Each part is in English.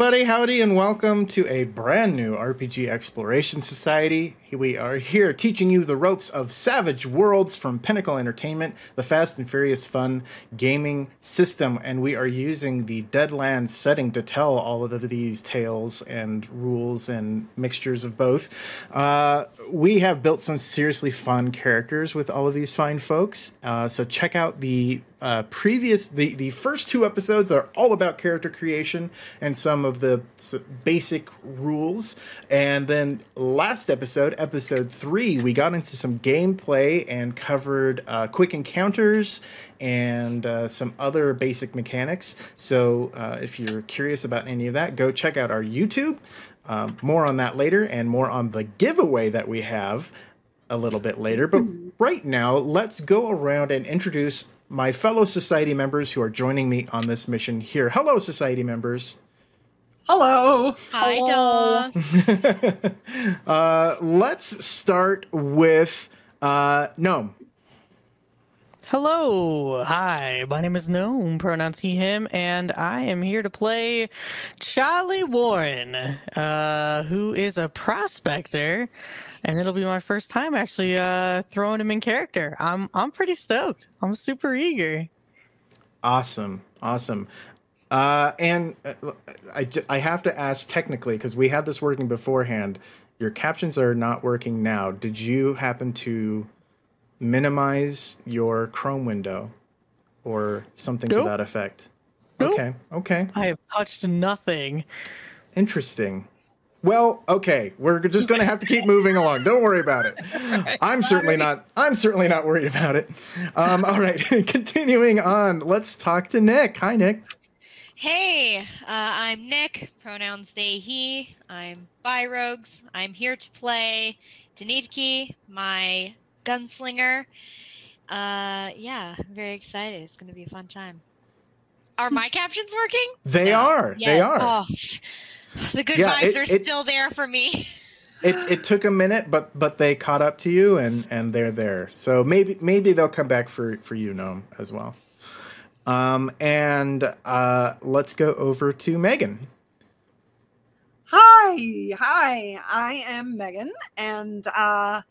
Everybody. Howdy, and welcome to a brand new RPG Exploration Society. We are here teaching you the ropes of Savage Worlds from Pinnacle Entertainment, the fast and furious fun gaming system. And we are using the Deadlands setting to tell all of these tales and rules and mixtures of both. Uh, we have built some seriously fun characters with all of these fine folks. Uh, so check out the uh, previous the the first two episodes are all about character creation and some of the basic rules. And then last episode episode three we got into some gameplay and covered uh, quick encounters and uh, some other basic mechanics. So uh, if you're curious about any of that go check out our youtube. Um, more on that later and more on the giveaway that we have a little bit later. But right now let's go around and introduce my fellow society members who are joining me on this mission here. Hello, society members. Hello. Hi, Hello. dog. uh, let's start with uh, Gnome. Hello. Hi, my name is Gnome, pronouns he, him, and I am here to play Charlie Warren, uh, who is a prospector and it'll be my first time actually uh, throwing him in character. I'm I'm pretty stoked. I'm super eager. Awesome, awesome. Uh, and uh, I, I have to ask technically because we had this working beforehand. Your captions are not working now. Did you happen to minimize your Chrome window or something nope. to that effect? Nope. Okay, okay. I have touched nothing. Interesting. Well, okay, we're just going to have to keep moving along. Don't worry about it. I'm certainly not. I'm certainly not worried about it. Um, all right, continuing on. Let's talk to Nik. Hi, Nik. Hey, uh, I'm Nik. Pronouns they he. I'm bi_rogues. I'm here to play Denitki, my gunslinger. Uh, yeah, I'm very excited. It's going to be a fun time. Are my captions working? They no. are. Yes. They are. Oh. The good yeah, vibes it, are it, still there for me. it, it took a minute, but but they caught up to you and and they're there. So maybe maybe they'll come back for for you, Gnome, as well. Um, and uh, let's go over to Meghan. Hi, hi. I am Meghan, and uh,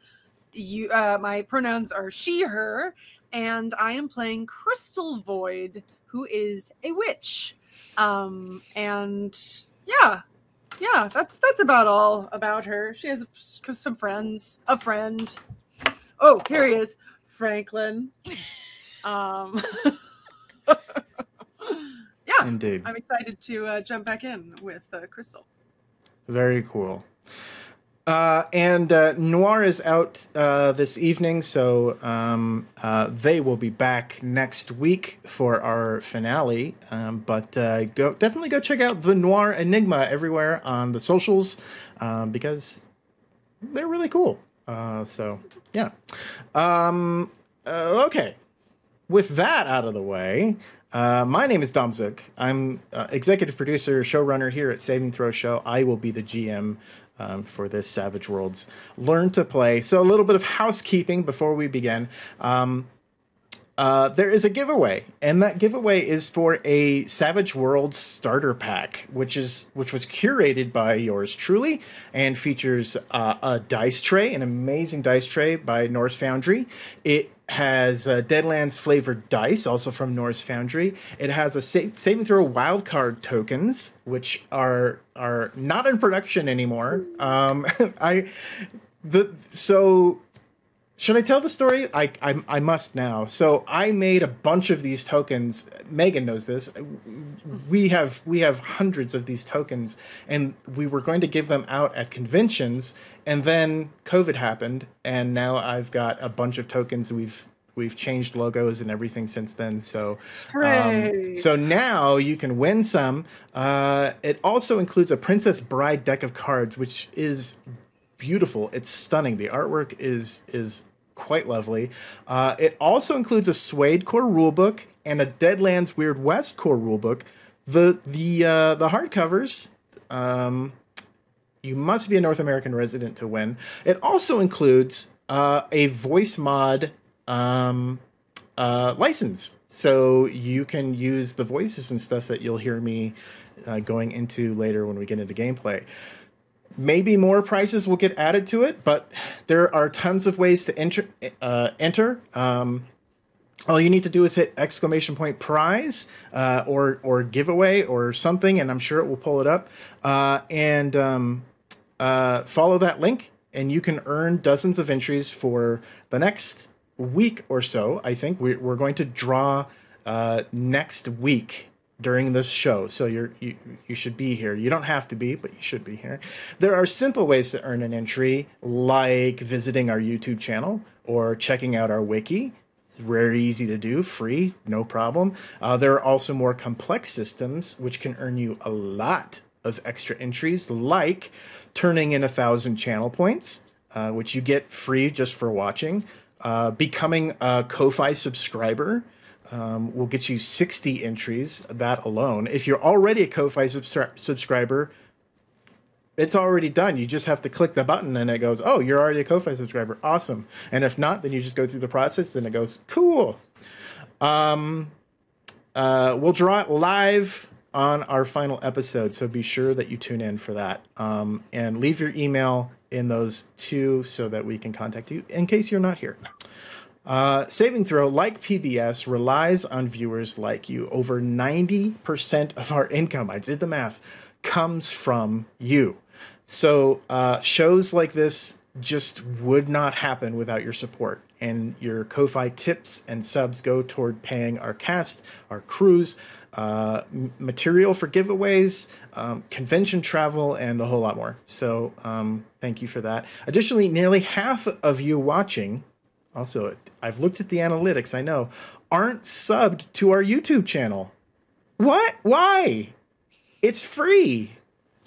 you. Uh, my pronouns are she/her, and I am playing Crystal Void, who is a witch. Um, and yeah, yeah, that's that's about all about her. She has some friends, a friend. Oh, here he is, Franklin. Um, yeah, indeed. I'm excited to uh, jump back in with uh, Crystal. Very cool. Uh, and uh, Noir is out uh, this evening, so um, uh, they will be back next week for our finale. Um, but uh, go definitely go check out the Noir Enigma everywhere on the socials um, because they're really cool. Uh, so yeah. Um, okay, with that out of the way. my name is Dom. I'm executive producer, showrunner here at Saving Throw Show. I will be the GM um, for this Savage Worlds Learn to Play. So, a little bit of housekeeping before we begin. Um, uh, there is a giveaway, and that giveaway is for a Savage Worlds starter pack, which is which was curated by yours truly, and features uh, a dice tray, an amazing dice tray by Norse Foundry. It has uh, Deadlands flavored dice, also from Norse Foundry. It has a sa- saving throw wildcard tokens, which are are not in production anymore. Um, I the so should I tell the story? I, I, I must now. So I made a bunch of these tokens. Meghan knows this. We have we have hundreds of these tokens, and we were going to give them out at conventions, and then COVID happened, and now I've got a bunch of tokens. We've we've changed logos and everything since then. So, um, so now you can win some. Uh, it also includes a Princess Bride deck of cards, which is beautiful. It's stunning. The artwork is is quite lovely. Uh, it also includes a SWADE core rulebook and a Deadlands Weird West core rulebook. The the uh, the hardcovers. Um, you must be a North American resident to win. It also includes uh, a voice mod um, uh, license, so you can use the voices and stuff that you'll hear me uh, going into later when we get into gameplay. Maybe more prices will get added to it, but there are tons of ways to enter. Uh, enter. Um, all you need to do is hit exclamation point prize uh, or or giveaway or something, and I'm sure it will pull it up. Uh, and um, uh, follow that link, and you can earn dozens of entries for the next week or so. I think we're, we're going to draw uh, next week during this show, so you're you you should be here. You don't have to be, but you should be here. There are simple ways to earn an entry, like visiting our YouTube channel or checking out our wiki It's very easy to do, free, no problem. Uh, there are also more complex systems which can earn you a lot of extra entries, like turning in a thousand channel points, uh, which you get free just for watching. Uh, becoming a Ko-Fi subscriber um, will get you 60 entries, that alone. If you're already a Ko-Fi subscri- subscriber, it's already done. You just have to click the button and it goes, oh, you're already a Ko-Fi subscriber. Awesome. And if not, then you just go through the process and it goes, cool. Um, uh, we'll draw it live on our final episode, so be sure that you tune in for that. Um, and leave your email in those two so that we can contact you in case you're not here. Uh, Saving Throw, like PBS, relies on viewers like you. Over 90% of our income, I did the math, comes from you. So uh, shows like this just would not happen without your support. And your Ko-Fi tips and subs go toward paying our cast, our crews, uh, material for giveaways, um, convention travel, and a whole lot more. So um, thank you for that. Additionally, nearly half of you watching, also I've looked at the analytics, I know, aren't subbed to our YouTube channel. What? Why? It's free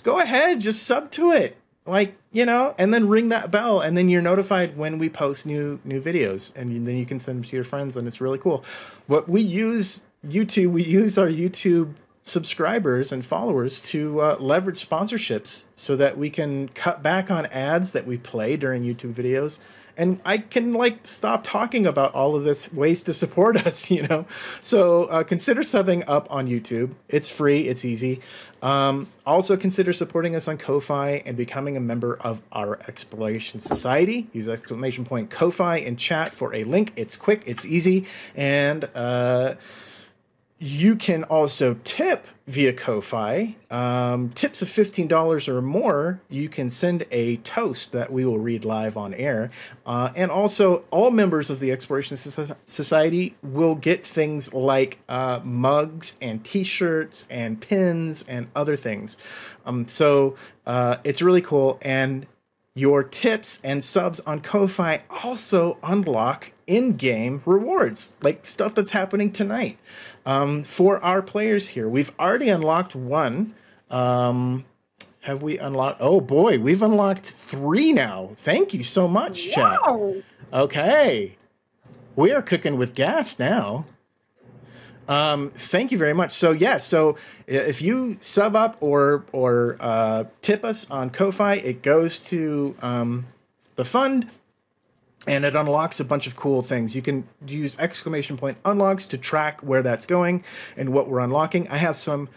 go ahead, just sub to it. Like, you know, and then ring that bell and then you're notified when we post new new videos and then you can send them to your friends and it's really cool. What we use YouTube, we use our YouTube subscribers and followers to uh, leverage sponsorships so that we can cut back on ads that we play during YouTube videos and I can like stop talking about all of this ways to support us, you know. So uh, consider subbing up on YouTube. It's free. It's easy. Um, also consider supporting us on Ko-fi and becoming a member of our Exploration Society. Use exclamation point Ko-fi in chat for a link. It's quick. It's easy, and uh, you can also tip via Ko-fi. Um, tips of $15 or more, you can send a toast that we will read live on air. Uh, and also, all members of the Exploration Society will get things like uh, mugs and t-shirts and pins and other things. Um, so uh, it's really cool. And your tips and subs on Ko-Fi also unlock in-game rewards, like stuff that's happening tonight. Um, for our players here, we've already unlocked one. Um, have we unlocked? Oh boy, we've unlocked three now. Thank you so much, chat. Okay, we are cooking with gas now. Um, thank you very much. So yeah, so if you sub up or or uh, tip us on Ko-fi, it goes to um, the fund, and it unlocks a bunch of cool things. You can use exclamation point unlocks to track where that's going and what we're unlocking. I have some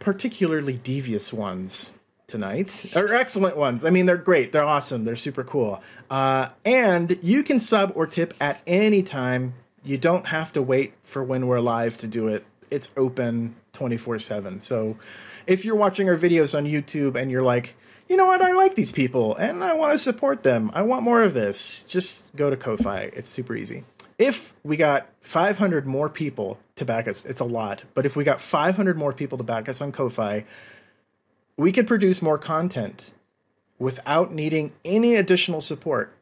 particularly devious ones tonight, or excellent ones. I mean, they're great. They're awesome. They're super cool. Uh, and you can sub or tip at any time you don't have to wait for when we're live to do it. It's open 24 7. So if you're watching our videos on YouTube and you're like, you know what, I like these people and I want to support them, I want more of this, just go to Ko-Fi. It's super easy. If we got 500 more people to back us, it's a lot, but if we got 500 more people to back us on Ko-Fi, we could produce more content without needing any additional support.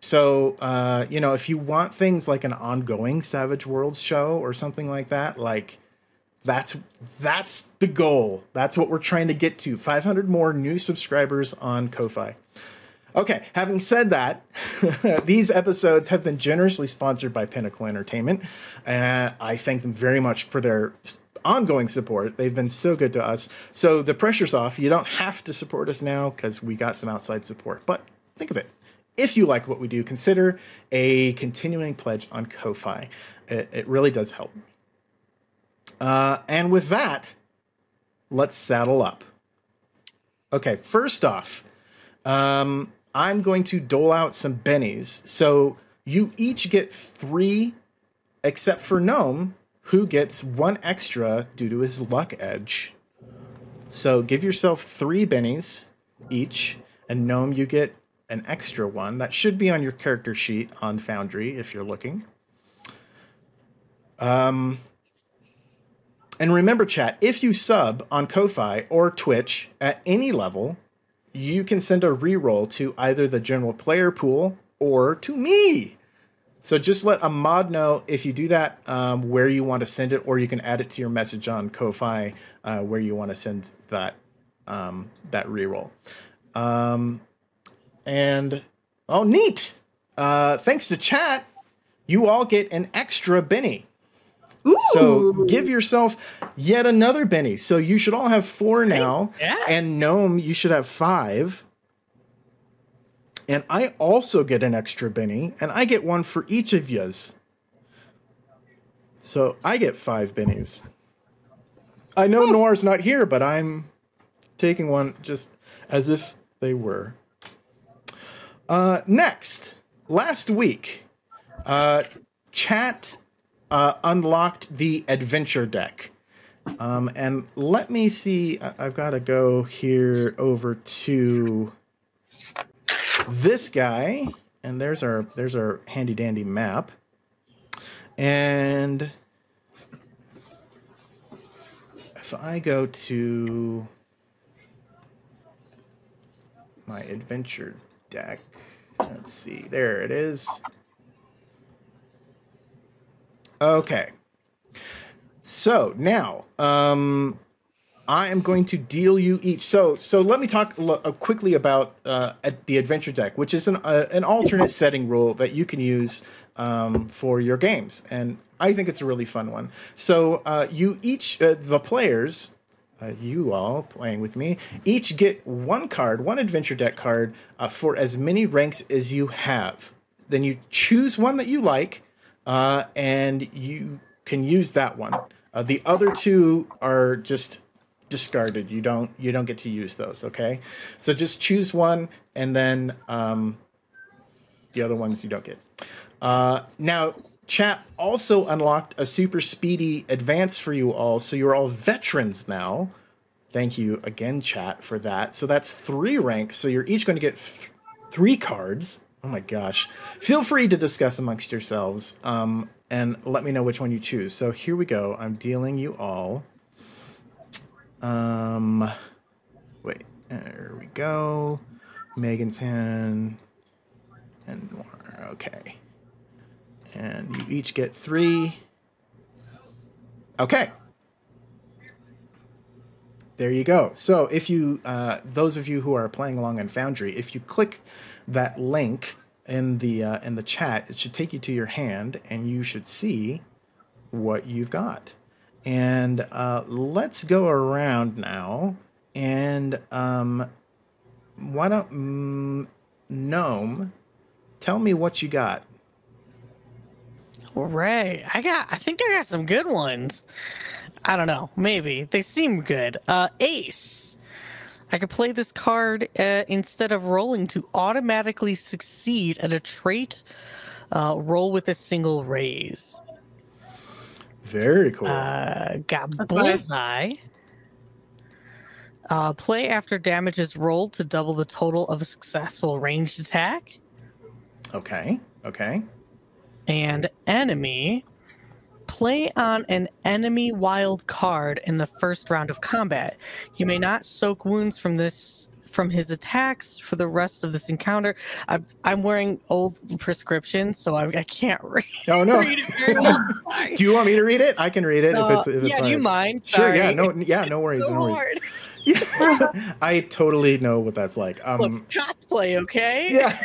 So, uh, you know, if you want things like an ongoing Savage Worlds show or something like that, like that's that's the goal. That's what we're trying to get to. 500 more new subscribers on Ko-Fi. Okay, having said that, these episodes have been generously sponsored by Pinnacle Entertainment. Uh, I thank them very much for their ongoing support. They've been so good to us. So the pressure's off. You don't have to support us now because we got some outside support. But think of it if you like what we do, consider a continuing pledge on Ko-fi. It, it really does help. Uh, and with that, let's saddle up. Okay, first off, um, I'm going to dole out some bennies. So you each get three, except for Gnome, who gets one extra due to his luck edge. So give yourself three bennies each, and Gnome, you get an extra one. That should be on your character sheet on Foundry if you're looking. Um, and remember, chat, if you sub on Ko-Fi or Twitch at any level, you can send a reroll to either the general player pool or to me. So just let a mod know if you do that um, where you want to send it, or you can add it to your message on Ko-Fi uh, where you want to send that um, that reroll. Um, and oh, neat! Uh, thanks to chat, you all get an extra Benny. Ooh. So give yourself yet another Benny. So you should all have four now. yeah. And Gnome, you should have five. And I also get an extra Benny, and I get one for each of yous. So I get five bennies. I know Noir's not here, but I'm taking one just as if they were. Uh, next, last week, uh, chat uh, unlocked the adventure deck. Um, and let me see. I've got to go here over to this guy, and there's our there's our handy dandy map. And if I go to my adventure deck, let's see, there it is. Okay. So now, um, I am going to deal you each. So, so let me talk l- uh, quickly about uh, the adventure deck, which is an uh, an alternate setting rule that you can use um, for your games, and I think it's a really fun one. So, uh, you each uh, the players, uh, you all playing with me, each get one card, one adventure deck card for as many ranks as you have. Then you choose one that you like, uh, and you can use that one. Uh, the other two are just discarded. You don't you don't get to use those. Okay, so just choose one, and then um, the other ones you don't get. Uh, now, chat also unlocked a super speedy advance for you all, so you're all veterans now. Thank you again, chat, for that. So that's three ranks. So you're each going to get th- three cards. Oh my gosh. Feel free to discuss amongst yourselves um, and let me know which one you choose. So here we go. I'm dealing you all. Um, wait, there we go. Meghan's hand and Noir. Okay. And you each get three. Okay. There you go. So if you, uh, those of you who are playing along in Foundry, if you click that link in the uh, in the chat, it should take you to your hand, and you should see what you've got. And uh, let's go around now, and um, why don't mm, gnome tell me what you got? Right. I got I think I got some good ones. I don't know. Maybe. They seem good. Uh Ace. I could play this card uh, instead of rolling to automatically succeed at a trait uh, roll with a single raise. Very cool. Uh, got That's nice. Bullseye. Uh, play after damage is rolled to double the total of a successful ranged attack. okay. Okay. and enemy play on an enemy wild card in the first round of combat you may not soak wounds from this from his attacks for the rest of this encounter i'm, I'm wearing old prescriptions, so I, I can't read, Oh no. read it well Do you want me to read it? I can read it if Uh, it's if it's yeah do you fine. mind Sure. Yeah. No. Yeah. No worries. so no worries. hard. Yeah. I totally know what that's like. Um. Look, cosplay okay yeah.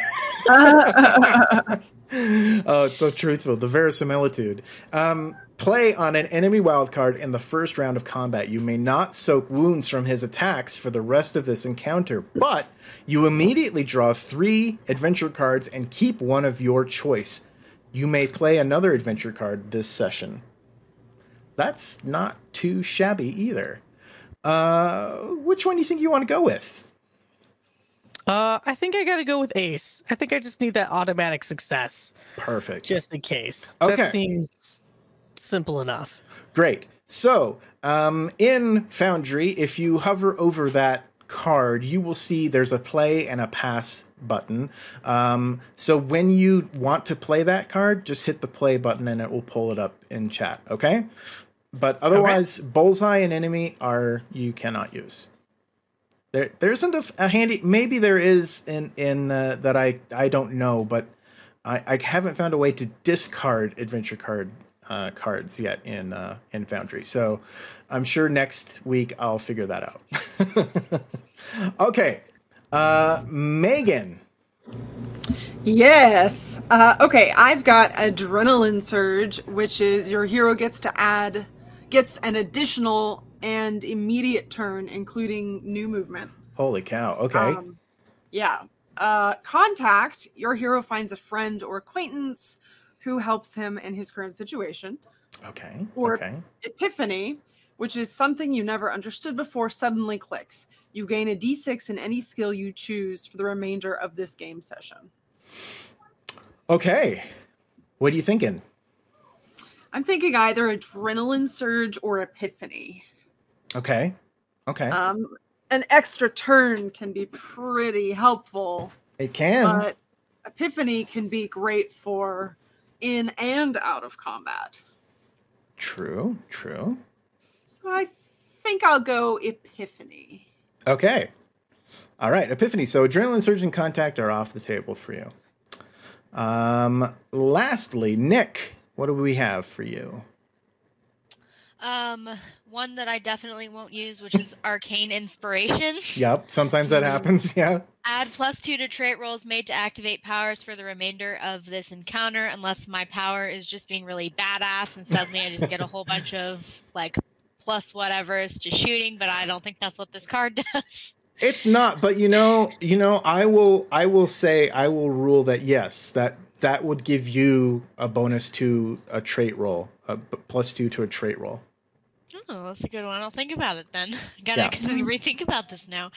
Oh, it's so truthful. The verisimilitude. Um, play on an enemy wildcard in the first round of combat. You may not soak wounds from his attacks for the rest of this encounter, but you immediately draw three adventure cards and keep one of your choice. You may play another adventure card this session. That's not too shabby either. Uh, which one do you think you want to go with? Uh, I think I gotta go with Ace. I think I just need that automatic success, Perfect. just in case. Okay. That seems simple enough. Great. So, um, in Foundry, if you hover over that card, you will see there's a play and a pass button. Um, so, when you want to play that card, just hit the play button and it will pull it up in chat. Okay. But otherwise, bullseye and enemy are you cannot use. There, there isn't a, a handy. Maybe there is in in uh, that I I don't know, but I, I haven't found a way to discard adventure card uh, cards yet in uh, in Foundry. So I'm sure next week I'll figure that out. okay, uh, Meghan. Yes. Uh, okay, I've got Adrenaline Surge, which is your hero gets to add, gets an additional and immediate turn, including new movement. Holy cow! Okay, Um, yeah. Uh, contact, your hero finds a friend or acquaintance who helps him in his current situation. okay, or- okay. Epiphany, which is something you never understood before, suddenly clicks. You gain a d6 in any skill you choose for the remainder of this game session. Okay, what are you thinking? I'm thinking either adrenaline surge or epiphany. Okay, okay. Um, an extra turn can be pretty helpful, it can. but epiphany can be great for in and out of combat. true, true. So I think I'll go epiphany. Okay. All right, Epiphany. So adrenaline surge and contact are off the table for you. Um, lastly, Nik, what do we have for you? Um, one that I definitely won't use, which is Arcane Inspiration. Yep, sometimes that happens. Yeah. Add plus two to trait rolls made to activate powers for the remainder of this encounter, unless my power is just being really badass and suddenly I just get a whole bunch of like plus whatever's to shooting, but I don't think that's what this card does. It's not, but you know, you know, I will I will say I will rule that yes, that that would give you a bonus to a trait roll, a plus 2 to a trait roll. Oh, that's a good one. I'll think about it then. Gotta Yeah. rethink about this now.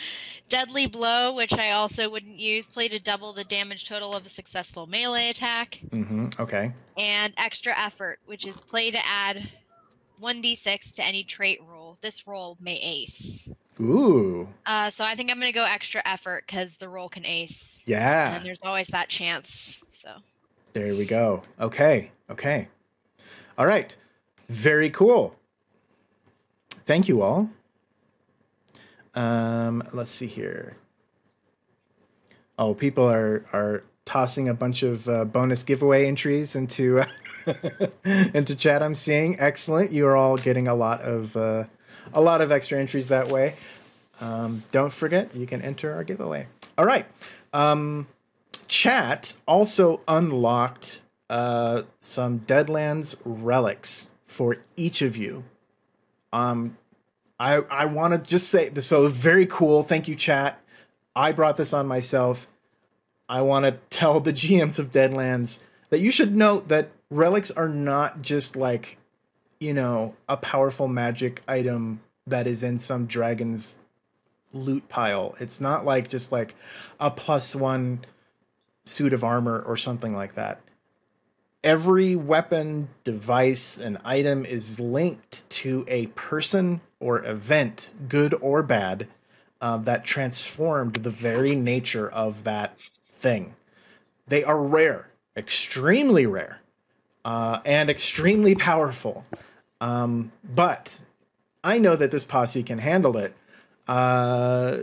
Deadly Blow, which I also wouldn't use, play to double the damage total of a successful melee attack. Mm-hmm. Okay. And Extra Effort, which is play to add 1d6 to any trait roll. This roll may ace. Ooh. Uh, so I think I'm going to go Extra Effort because the roll can ace. Yeah. And there's always that chance. So. There we go. Okay. Okay. All right. Very cool. Thank you all. Um, let's see here. Oh, people are are tossing a bunch of uh, bonus giveaway entries into into chat. I'm seeing excellent. You are all getting a lot of uh, a lot of extra entries that way. Um, don't forget, you can enter our giveaway. All right. Um, chat also unlocked uh, some Deadlands relics for each of you. Um, I I want to just say. So very cool. Thank you, chat. I brought this on myself. I want to tell the GMs of Deadlands that you should note that relics are not just like, you know, a powerful magic item that is in some dragon's loot pile. It's not like just like a plus one suit of armor or something like that. Every weapon, device, and item is linked to a person or event, good or bad, uh, that transformed the very nature of that thing. They are rare, extremely rare, uh, and extremely powerful. Um, but I know that this posse can handle it uh,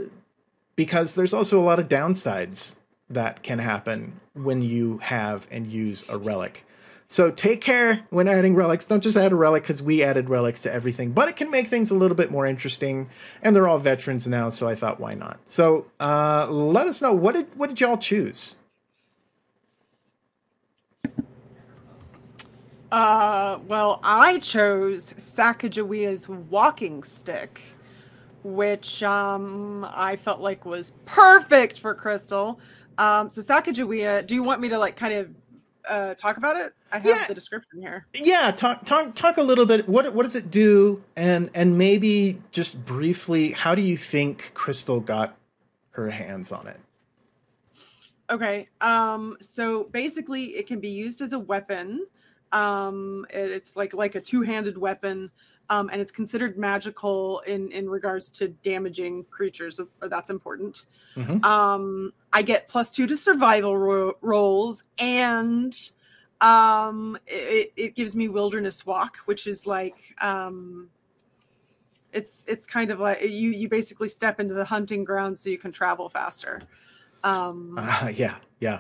because there's also a lot of downsides that can happen when you have and use a relic. So take care when adding relics. Don't just add a relic because we added relics to everything, but it can make things a little bit more interesting. And they're all veterans now, so I thought, why not? So uh, let us know what did what did y'all choose? Uh, well, I chose Sacagawea's walking stick, which um I felt like was perfect for Crystal. Um, so Sacagawea, do you want me to like kind of uh talk about it? I have Yeah. the description here. Yeah, talk talk talk a little bit. What what does it do? And and maybe just briefly, how do you think Crystal got her hands on it? Okay. Um, so basically it can be used as a weapon. Um, it- it's like like a two-handed weapon. Um, and it's considered magical in in regards to damaging creatures. Or that's important. Mhm. Um, I get plus two to survival ro- rolls, and um, it, it gives me wilderness walk, which is like um, it's it's kind of like you you basically step into the hunting ground so you can travel faster. Um, Uh, yeah, yeah,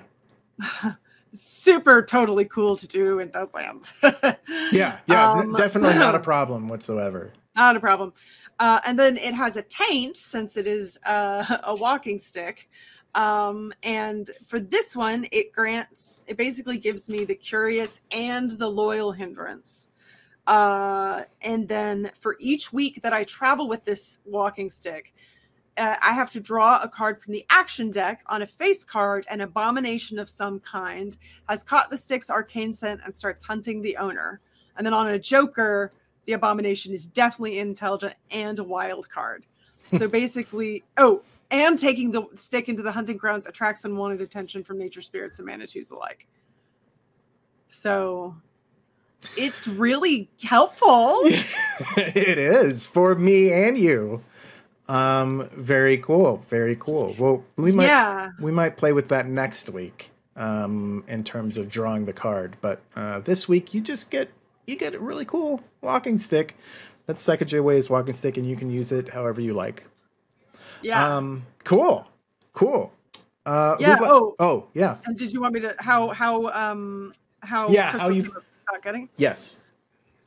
super totally cool to do in Deadlands. yeah, yeah. Um, definitely not a problem whatsoever. Not a problem. Uh, and then it has a taint since it is uh, a walking stick. Um, and for this one, it grants, it basically gives me the curious and the loyal hindrance. Uh, and then for each week that I travel with this walking stick, uh, I have to draw a card from the action deck on a face card. An abomination of some kind has caught the stick's arcane scent and starts hunting the owner. And then on a joker, the abomination is definitely intelligent and a wild card. So basically, oh, and taking the stick into the hunting grounds attracts unwanted attention from nature spirits and manitous alike. So it's really helpful. it is for me and you. Um, very cool, very cool. Well, we might yeah. we might play with that next week. Um, in terms of drawing the card, but uh, this week you just get you get a really cool walking stick. That's Sacagawea's walking stick, and you can use it however you like. Yeah. Um, cool, cool. Uh, Yeah, wa- oh. oh, yeah, and did you want me to how how um how Yeah, how you- came getting? yes.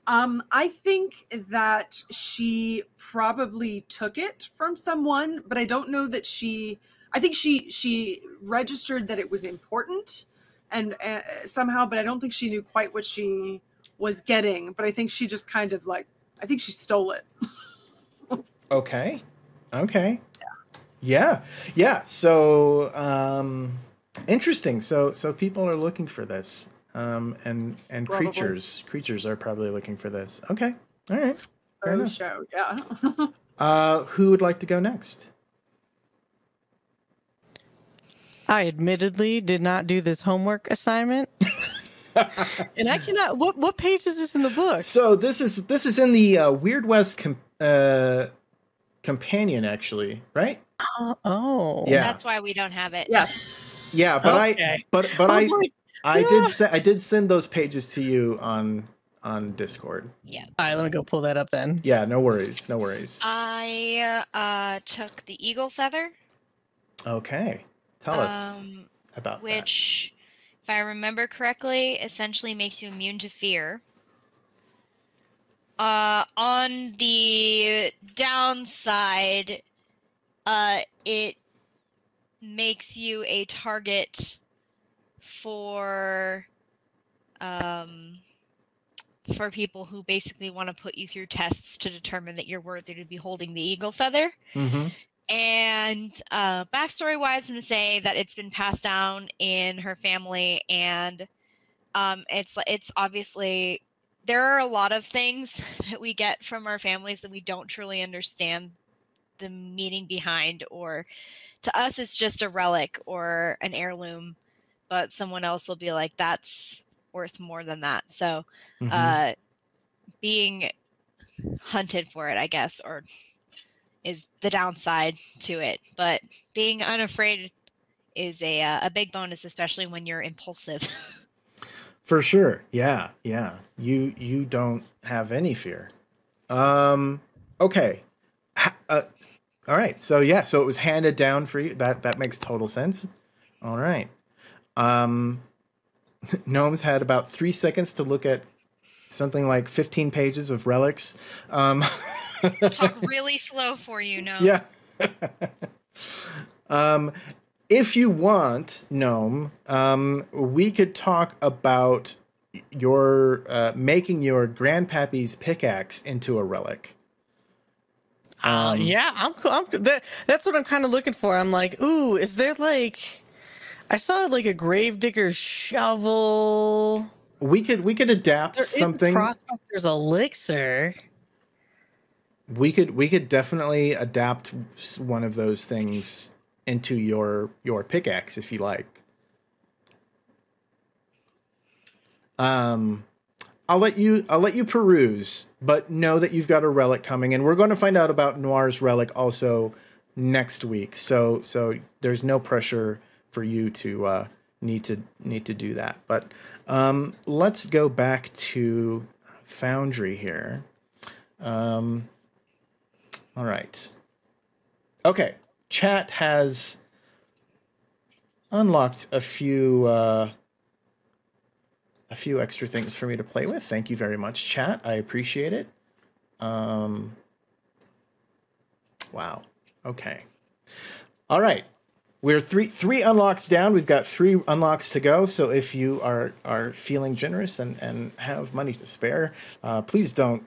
Um, I think that she probably took it from someone, but I don't know that she. I think she she registered that it was important, and uh, somehow, but I don't think she knew quite what she was getting. But I think she just kind of like. I think she stole it. Okay. Okay. Yeah. Yeah. yeah. So um interesting. So so people are looking for this. Um and and Probably. creatures creatures are probably looking for this. Okay. All right. Fair Oh, enough. show, yeah. Uh who would like to go next? I admittedly did not do this homework assignment. and I cannot what what page is this in the book? So this is this is in the uh, Weird West com- uh companion actually, right? Oh, oh. Yeah. That's why we don't have it. yes. Yeah, but I but but Oh I my- I Yeah. did se- I did send those pages to you on on Discord. Yeah. All right, let me go pull that up then. Yeah, no worries. No worries. I uh, took the eagle feather, Okay. Tell us um, about which, if I remember correctly, essentially makes you immune to fear. Uh, on the downside, uh, it makes you a target for um for people who basically want to put you through tests to determine that you're worthy to be holding the eagle feather. that. hmm And uh, backstory wise, I'm going to say that it's been passed down in her family, and um, it's it's obviously there are a lot of things that we get from our families that we don't truly understand the meaning behind, or to us, it's just a relic or an heirloom, but someone else will be like, that's worth more than that. So, Mm-hmm. uh, being hunted for it, I guess, or is the downside to it. But being unafraid is a uh, a big bonus, especially when you're impulsive. For sure. Yeah, yeah. You you don't have any fear. Um okay. Ha- uh, all right. So yeah, so it was handed down for you. That that makes total sense. All right. Um Gnomes had about 3 seconds to look at something like 15 pages of relics. Um Talk really slow for you, no? Yeah. um, if you want, Gnome, um, we could talk about you're uh, making your grandpappy's pickaxe into a relic. Uh, Um, yeah, I'm cool. I'm, that, that's what I'm kind of looking for. I'm like, ooh, is there like, I saw like a gravedigger's shovel. We could we could adapt There something. prospector's elixir. we could we could definitely adapt one of those things into your your pickaxe if you like. Um I'll let you I'll let you peruse, but know that you've got a relic coming and we're going to find out about Noir's relic also next week. So so there's no pressure for you to uh need to need to do that. But um let's go back to Foundry here. Um all right. Okay. Chat has unlocked a few uh, a few extra things for me to play with. Thank you very much, chat. I appreciate it. Um, wow. Okay. All right. We're three three unlocks down. We've got three unlocks to go. So if you are are feeling generous and and have money to spare, uh, please don't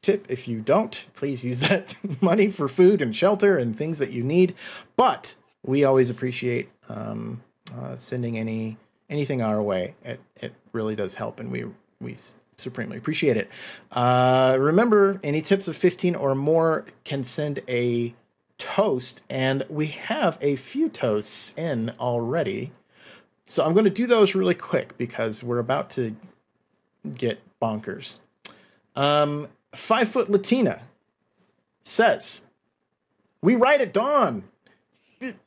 tip. If you don't, please use that money for food and shelter and things that you need. But we always appreciate um, uh, sending any anything our way. It it really does help, and we we supremely appreciate it. Uh, remember, any tips of fifteen or more can send a toast, and we have a few toasts in already. So I'm going to do those really quick because we're about to get bonkers. Um, Five Foot Latina says, "We write at dawn,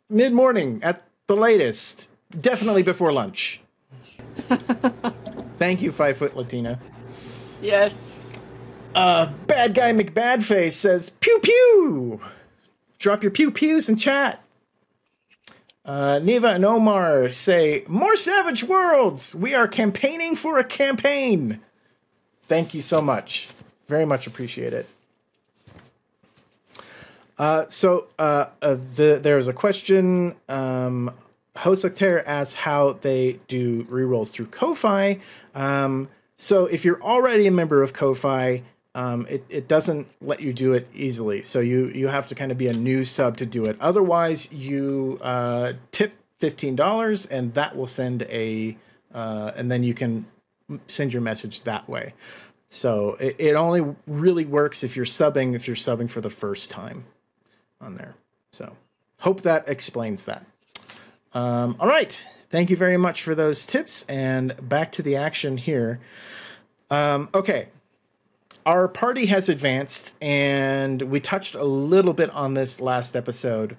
mid morning at the latest, definitely before lunch." Thank you, Five Foot Latina. Yes. Uh, bad guy McBadface says, "Pew pew." Drop your pew pews in chat. Uh, Neva and Omar say, "More Savage Worlds. We are campaigning for a campaign." Thank you so much. Very much appreciate it. Uh, so uh, uh, the, there was a question. Um, Hosokter asks how they do rerolls through Ko-Fi. Um, so if you're already a member of Ko-Fi, um, it, it doesn't let you do it easily. So you you have to kind of be a new sub to do it. Otherwise, you uh, tip fifteen dollars, and that will send a uh, and then you can send your message that way. So it, it only really works if you're subbing if you're subbing for the first time on there. So hope that explains that. Um, all right. Thank you very much for those tips. And back to the action here. Um, okay. Our party has advanced, and we touched a little bit on this last episode,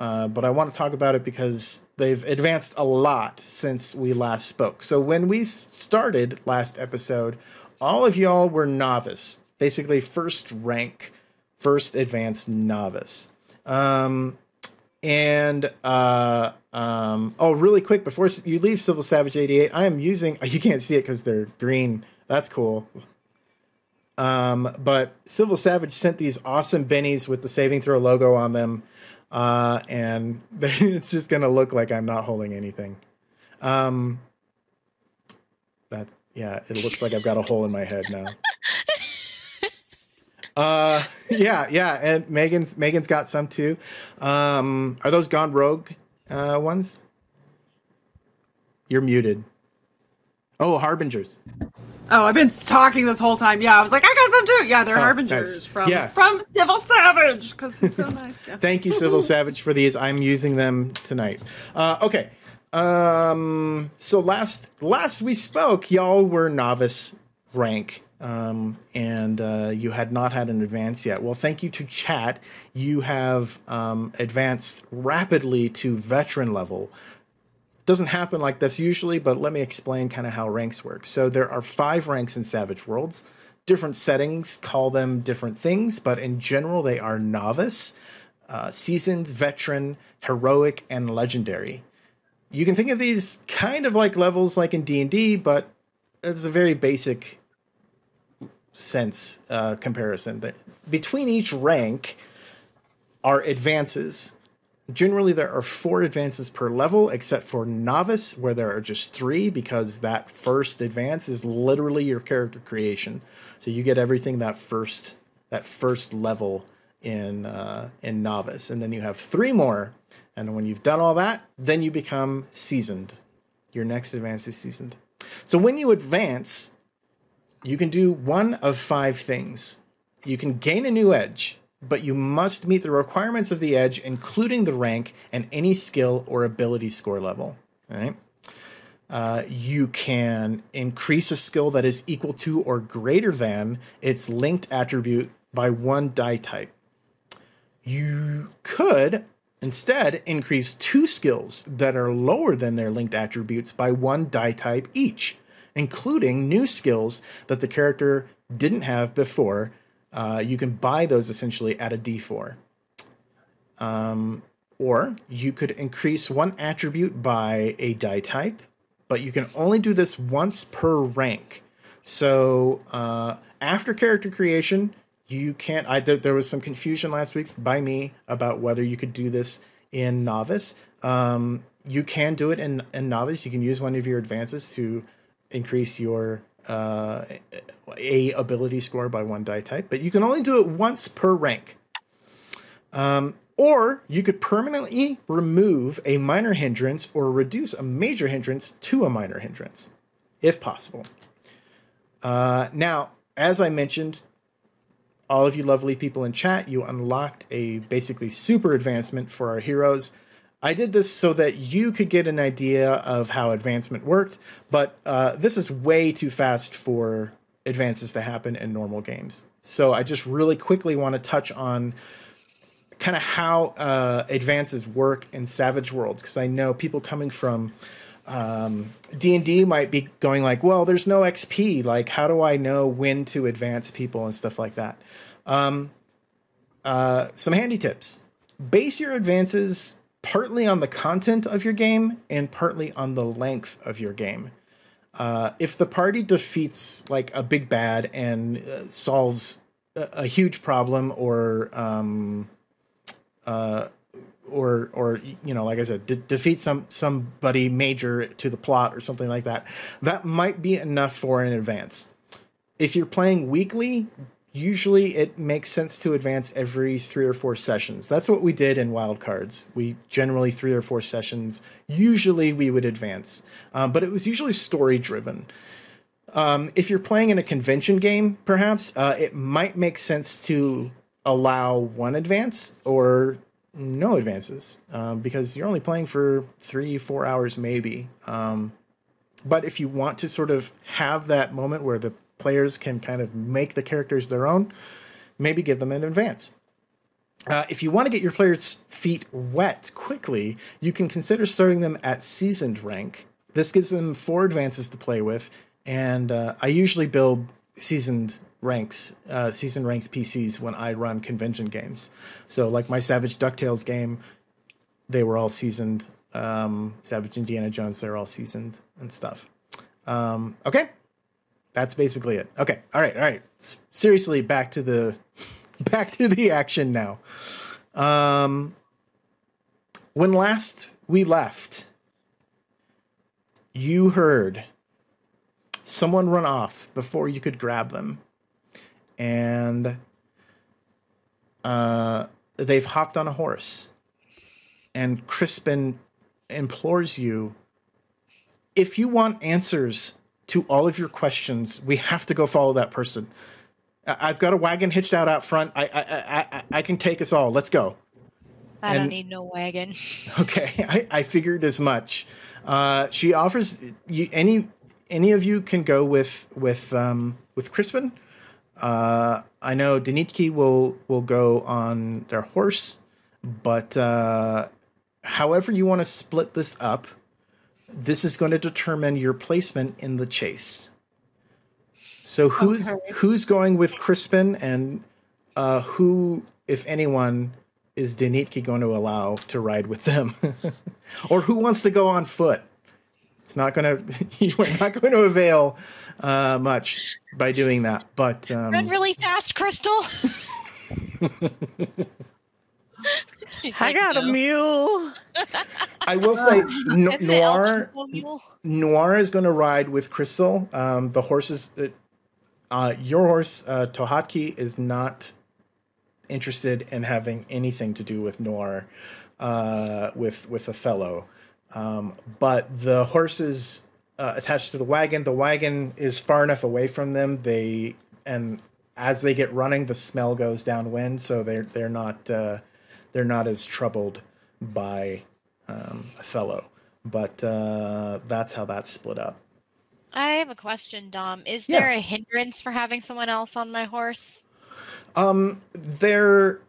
uh, but I want to talk about it because they've advanced a lot since we last spoke. So, when we started last episode, all of y'all were novice, basically first rank, first advanced novice. Um, and uh, um, oh, really quick before you leave Civil Savage 88, I am using. You can't see it because they're green. That's cool. Um, but Civil Savage sent these awesome bennies with the saving throw logo on them, uh, and it's just gonna look like I'm not holding anything. Um, that yeah, it looks like I've got a hole in my head now. Uh, yeah, yeah, and Meghan's Meghan's got some too. Um, are those Gone Rogue uh, ones? You're muted. Oh, Harbingers. Oh, I've been talking this whole time. Yeah, I was like, I got some too. Yeah, they're Oh, harbingers nice. from Yes. from Civil Savage because he's so nice. Yeah. Thank you, Civil Savage, for these. I'm using them tonight. Uh, okay. Um, so last last we spoke, y'all were novice rank, um, and uh, you had not had an advance yet. Well, thank you to chat. You have um, advanced rapidly to veteran level. Doesn't happen like this usually, but let me explain kind of how ranks work. So there are five ranks in Savage Worlds. Different settings call them different things, but in general, they are novice, uh, seasoned, veteran, heroic, and legendary. You can think of these kind of like levels like in D&D, but it's a very basic sense uh, comparison. That between each rank are advances. Generally there are four advances per level, except for novice, where there are just three, because that first advance is literally your character creation. So you get everything that first that first level in uh, in novice, and then you have three more. And when you've done all that, then you become seasoned. Your next advance is seasoned. So when you advance, you can do one of five things. You can gain a new edge, but you must meet the requirements of the edge, including the rank and any skill or ability score level. Right. Uh, you can increase a skill that is equal to or greater than its linked attribute by one die type. You could instead increase two skills that are lower than their linked attributes by one die type each, including new skills that the character didn't have before uh, you can buy those essentially at a D4. Um, or you could increase one attribute by a die type, but you can only do this once per rank. So uh, after character creation, you can't. I there, there was some confusion last week by me about whether you could do this in novice. Um, you can do it in, in novice. You can use one of your advances to increase your uh, a ability score by one die type, but you can only do it once per rank. Um, or you could permanently remove a minor hindrance or reduce a major hindrance to a minor hindrance, if possible. Uh, now, as I mentioned, all of you lovely people in chat, you unlocked a basically super advancement for our heroes. I did this so that you could get an idea of how advancement worked, but uh, this is way too fast for advances to happen in normal games. So I just really quickly want to touch on kind of how uh, advances work in Savage Worlds because I know people coming from um, D&D might be going like, well, there's no XP. Like, how do I know when to advance people and stuff like that? Um, uh, some handy tips. Base your advances partly on the content of your game and partly on the length of your game. Uh, if the party defeats like a big bad and uh, solves a, a, huge problem or um, uh, or or you know like I said de- defeat some somebody major to the plot or something like that that might be enough for an advance if you're playing weekly usually it makes sense to advance every three or four sessions. That's what we did in wildcards. We generally three or four sessions. Usually we would advance, um, but it was usually story driven. Um, if you're playing in a convention game, perhaps uh, it might make sense to allow one advance or no advances um, because you're only playing for three, four hours, maybe. Um, but if you want to sort of have that moment where the players can kind of make the characters their own, maybe give them an advance. Uh, if you want to get your players' feet wet quickly, you can consider starting them at seasoned rank. This gives them four advances to play with, and uh, I usually build seasoned ranks, uh, season ranked PCs when I run convention games. So, like my Savage Ducktales game, they were all seasoned. Um, Savage Indiana Jones, they're all seasoned and stuff. Um, okay, that's basically it. Okay. All right. All right. Seriously, back to the back to the action now. Um when last we left, you heard someone run off before you could grab them. And uh they've hopped on a horse. And Crispin implores you if you want answers to all of your questions, we have to go follow that person. I've got a wagon hitched out out front. I I I, I can take us all. Let's go. I and, don't need no wagon. Okay, I, I figured as much. Uh, she offers you any any of you can go with with um, with Crispin. Uh, I know Denitki will will go on their horse, but uh, however you want to split this up, this is going to determine your placement in the chase. So who's okay. who's going with Crispin and uh, who, if anyone, is Denitki going to allow to ride with them, or who wants to go on foot? It's not going to you are not going to avail uh, much by doing that. But um, run really fast, Crystal. He's I like, got a mule. I will say, no, Isn't it El Noir Noir is going to ride with Crystal. Um, the horses, uh, uh, your horse uh, Tohatki is not interested in having anything to do with Noir, uh, with with Othello. Um, but the horses uh, attached to the wagon, the wagon is far enough away from them. They and as they get running, the smell goes downwind, so they're they're not uh, they're not as troubled by um, Othello. But uh, that's how that's split up. I have a question, Dom. Is Yeah. there a hindrance for having someone else on my horse? Um, there,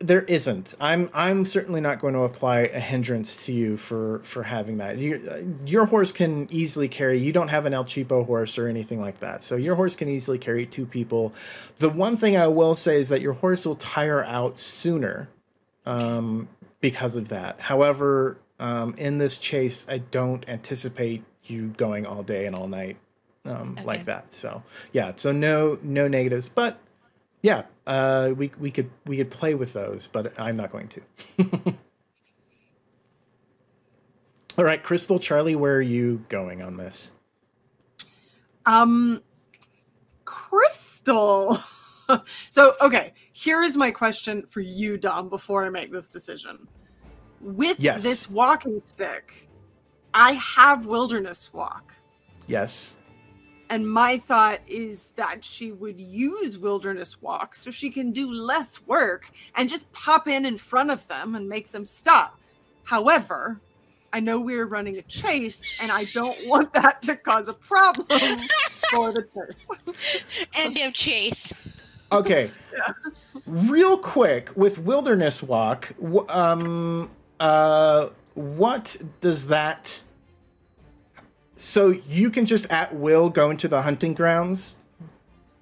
there isn't. I'm I'm certainly not going to apply a hindrance to you for for having that. You, your horse can easily carry. You don't have an El Cheapo horse or anything like that, so your horse can easily carry two people. The one thing I will say is that your horse will tire out sooner, um, because of that. However, um, in this chase, I don't anticipate you going all day and all night. Um, like that. So yeah, so no no negatives, but yeah, uh, we we could we could play with those, but I'm not going to. All right, Crystal, Charlie, where are you going on this? Um, Crystal. so, okay, here is my question for you, Dom, before I make this decision. With Yes. this walking stick, I have wilderness walk. Yes. And my thought is that she would use wilderness walk so she can do less work and just pop in in front of them and make them stop. However, I know we're running a chase and I don't want that to cause a problem for the chase. End of chase. Okay. Real quick with Wilderness Walk, um, uh, what does that? So you can just at will go into the hunting grounds.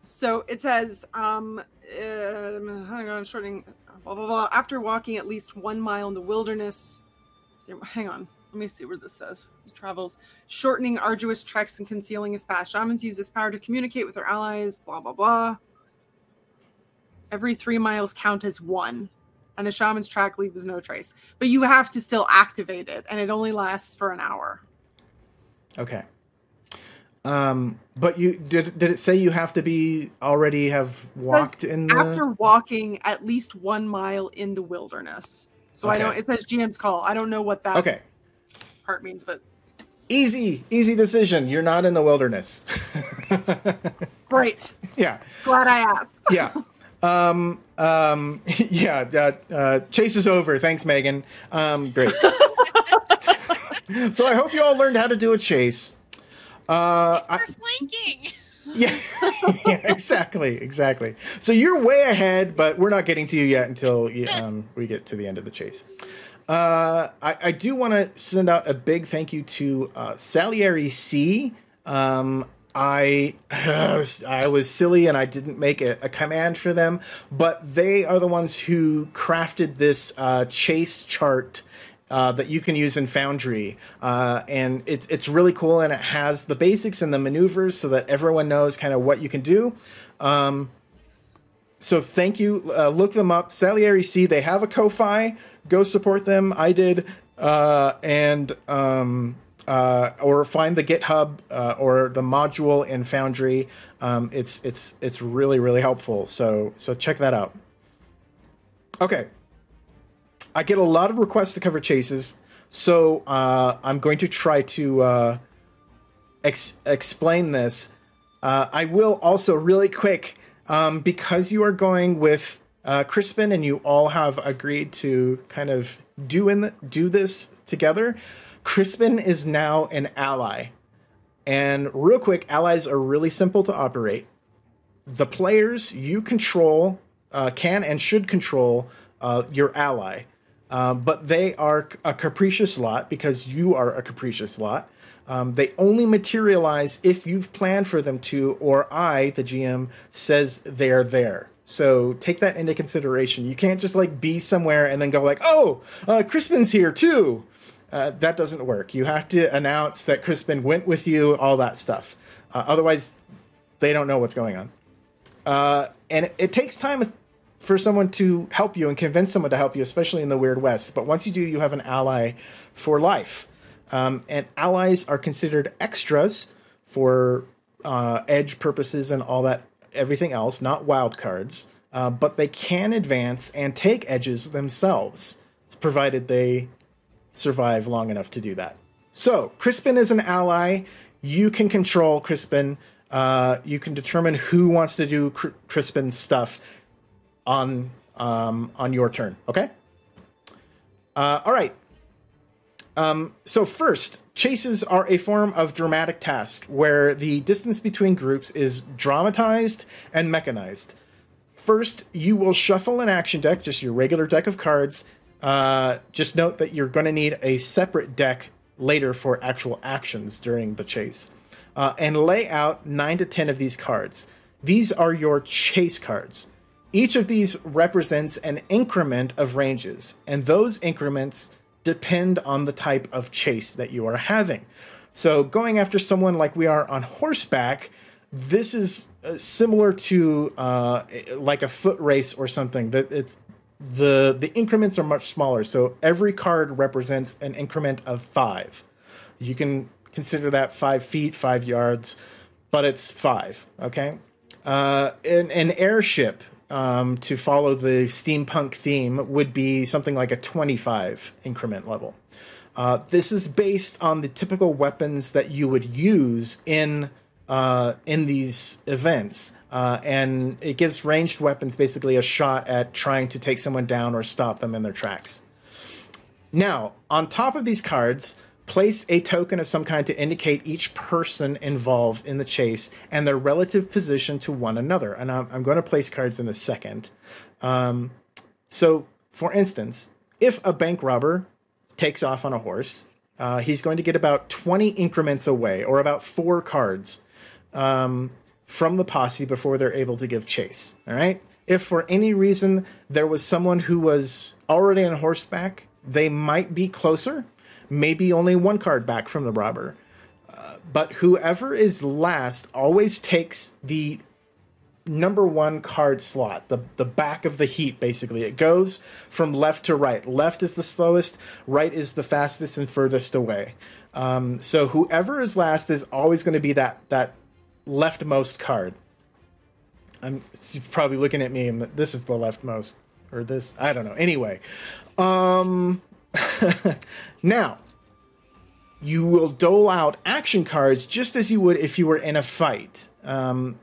So it says, um, um hang on, I'm shorting, blah, blah, blah. After walking at least one mile in the wilderness, hang on, let me see where this says. Travels, shortening arduous treks and concealing his past. Shamans use this power to communicate with their allies, blah, blah, blah. Every three miles count as one, and the shaman's track leaves no trace. But you have to still activate it, and it only lasts for an hour. Okay. Um, but you did did it say you have to be already have walked in the after walking at least one mile in the wilderness. So I don't. It says GM's call. I don't know what that Okay. part means, but Easy, easy decision. You're not in the wilderness. great. yeah. Glad I asked. yeah. Um, um, yeah, uh, uh, chase is over. Thanks, Meghan. Um, great. so I hope you all learned how to do a chase. Uh, I, We're flanking. yeah, yeah, exactly, exactly. So you're way ahead, but we're not getting to you yet until um, we get to the end of the chase. Uh, I, I do want to send out a big thank you to uh, SalieriC. Um, I I was silly and I didn't make a, a command for them, but they are the ones who crafted this uh, chase chart uh, that you can use in Foundry, uh, and it's it's really cool and it has the basics and the maneuvers so that everyone knows kind of what you can do. Um, so thank you. Uh, look them up. SalieriC. They have a Ko-fi. Go support them. I did, uh, and um, uh, or find the GitHub uh, or the module in Foundry. Um, it's it's it's really really helpful. So so check that out. Okay. I get a lot of requests to cover chases, so uh, I'm going to try to uh, ex- explain this. Uh, I will also really quick um, because you are going with uh, Crispin and you all have agreed to kind of do in the, do this together. Crispin is now an ally, and real quick, allies are really simple to operate. The players you control uh, can and should control uh, your ally. Um, but they are a capricious lot because you are a capricious lot. Um, they only materialize if you've planned for them to, or I, the GM, says they're there. So take that into consideration. You can't just like be somewhere and then go like, "Oh, uh, Crispin's here too." Uh, that doesn't work. You have to announce that Crispin went with you, all that stuff. Uh, otherwise, they don't know what's going on. Uh, and it, it takes time for someone to help you and convince someone to help you, especially in the Weird West. But once you do, you have an ally for life. Um, and allies are considered extras for uh, edge purposes and all that, everything else, not wild cards. Uh, but they can advance and take edges themselves, provided they survive long enough to do that. So, Crispin is an ally. You can control Crispin. Uh, you can determine who wants to do Cr- Crispin's stuff on um, on your turn. Okay. Uh, all right. Um, so first, chases are a form of dramatic task where the distance between groups is dramatized and mechanized. First, you will shuffle an action deck, just your regular deck of cards. Uh, just note that you're going to need a separate deck later for actual actions during the chase. Uh, and lay out 9 to 10 of these cards. These are your chase cards. Each of these represents an increment of ranges, and those increments depend on the type of chase that you are having. So, going after someone like we are on horseback, this is uh, similar to uh, like a foot race or something. That it's the the increments are much smaller. So every card represents an increment of five. You can consider that five feet, five yards, but it's five. Okay, uh, an, an airship um, to follow the steampunk theme would be something like a 25 increment level. Uh, this is based on the typical weapons that you would use in uh, in these events, uh, and it gives ranged weapons basically a shot at trying to take someone down or stop them in their tracks. Now, on top of these cards, place a token of some kind to indicate each person involved in the chase and their relative position to one another. And I'm, I'm going to place cards in a second. Um, so, for instance, if a bank robber takes off on a horse, uh, he's going to get about 20 increments away, or about four cards um, from the posse before they're able to give chase. All right? If for any reason there was someone who was already on horseback, they might be closer maybe only one card back from the robber. Uh, but whoever is last always takes the number one card slot, the, the back of the heap, basically. It goes from left to right. Left is the slowest, right is the fastest and furthest away. Um, so whoever is last is always going to be that, that leftmost card. I'm probably looking at me and this is the leftmost or this I don't know. Anyway, um now, you will dole out action cards just as you would if you were in a fight. Um,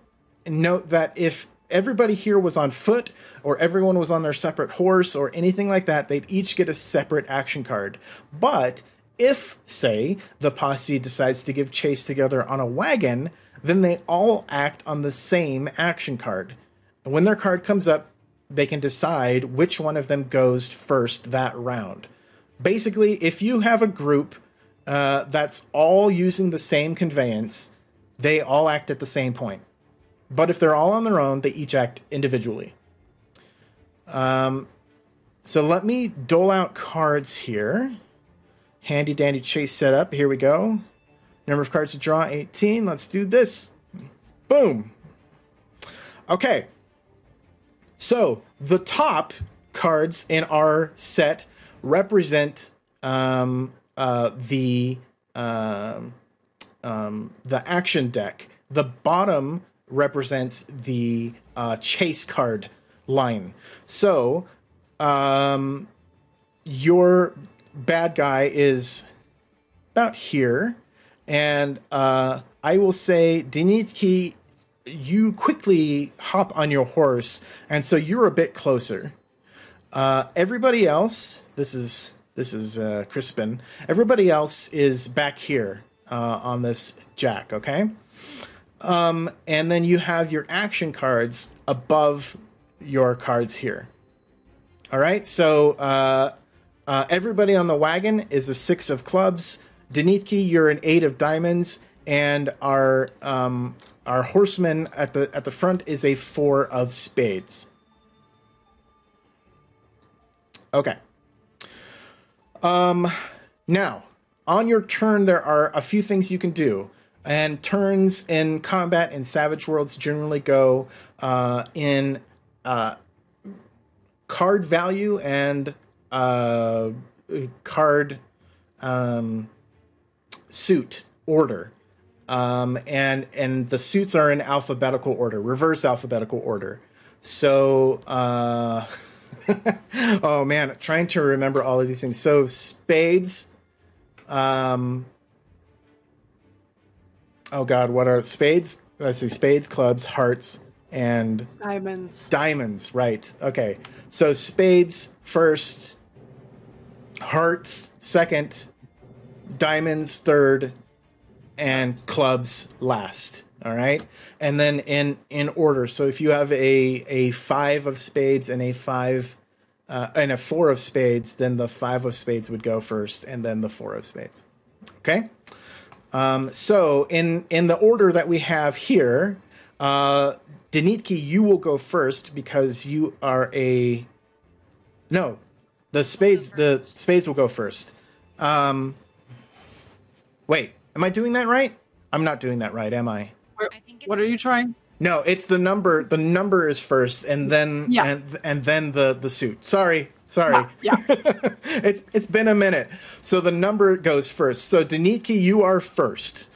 note that if everybody here was on foot or everyone was on their separate horse or anything like that, they'd each get a separate action card. But if, say, the posse decides to give chase together on a wagon, then they all act on the same action card. When their card comes up, they can decide which one of them goes first that round basically, if you have a group uh, that's all using the same conveyance, they all act at the same point. But if they're all on their own, they each act individually. Um, so let me dole out cards here. Handy dandy chase setup. Here we go. Number of cards to draw 18. Let's do this. Boom. Okay. So the top cards in our set represent um, uh, the um, um, the action deck. The bottom represents the uh, chase card line. So um, your bad guy is about here, and uh, I will say Denitki, you quickly hop on your horse, and so you're a bit closer. Uh, everybody else, this is this is uh, Crispin. Everybody else is back here uh, on this jack. Okay, um, and then you have your action cards above your cards here. All right, so uh, uh, everybody on the wagon is a six of clubs. Denitki, you're an eight of diamonds, and our um, our horseman at the at the front is a four of spades. Okay. Um, now, on your turn, there are a few things you can do. And turns in combat in Savage Worlds generally go uh, in uh, card value and uh, card um, suit order. Um, and and the suits are in alphabetical order, reverse alphabetical order. So, uh, oh man, trying to remember all of these things. So spades. Um, oh god, what are spades? Let's see, spades, clubs, hearts, and Diamonds. diamonds. Right. Okay. So spades first, hearts second, diamonds third, and clubs last. All right. And then in in order. So if you have a a five of spades and a five uh, and a four of spades, then the five of spades would go first, and then the four of spades. Okay. Um, so in in the order that we have here, uh, Denitki, you will go first because you are a no. The spades the spades will go first. Um, wait, am I doing that right? I'm not doing that right, am I? I think it's What are you trying? No, it's the number. The number is first, and then Yeah. and and then the the suit. Sorry, sorry. Yeah, yeah. it's it's been a minute. So the number goes first. So Denitki, you are first.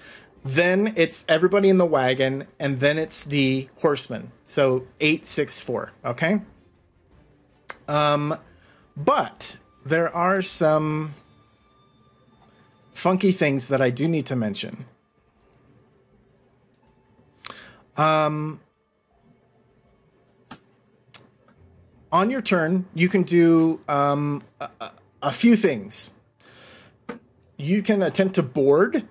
Then it's everybody in the wagon, and then it's the horseman. So eight, six, four. Okay. Um, but there are some funky things that I do need to mention. Um, on your turn, you can do um, a, a- few things. You can attempt to board,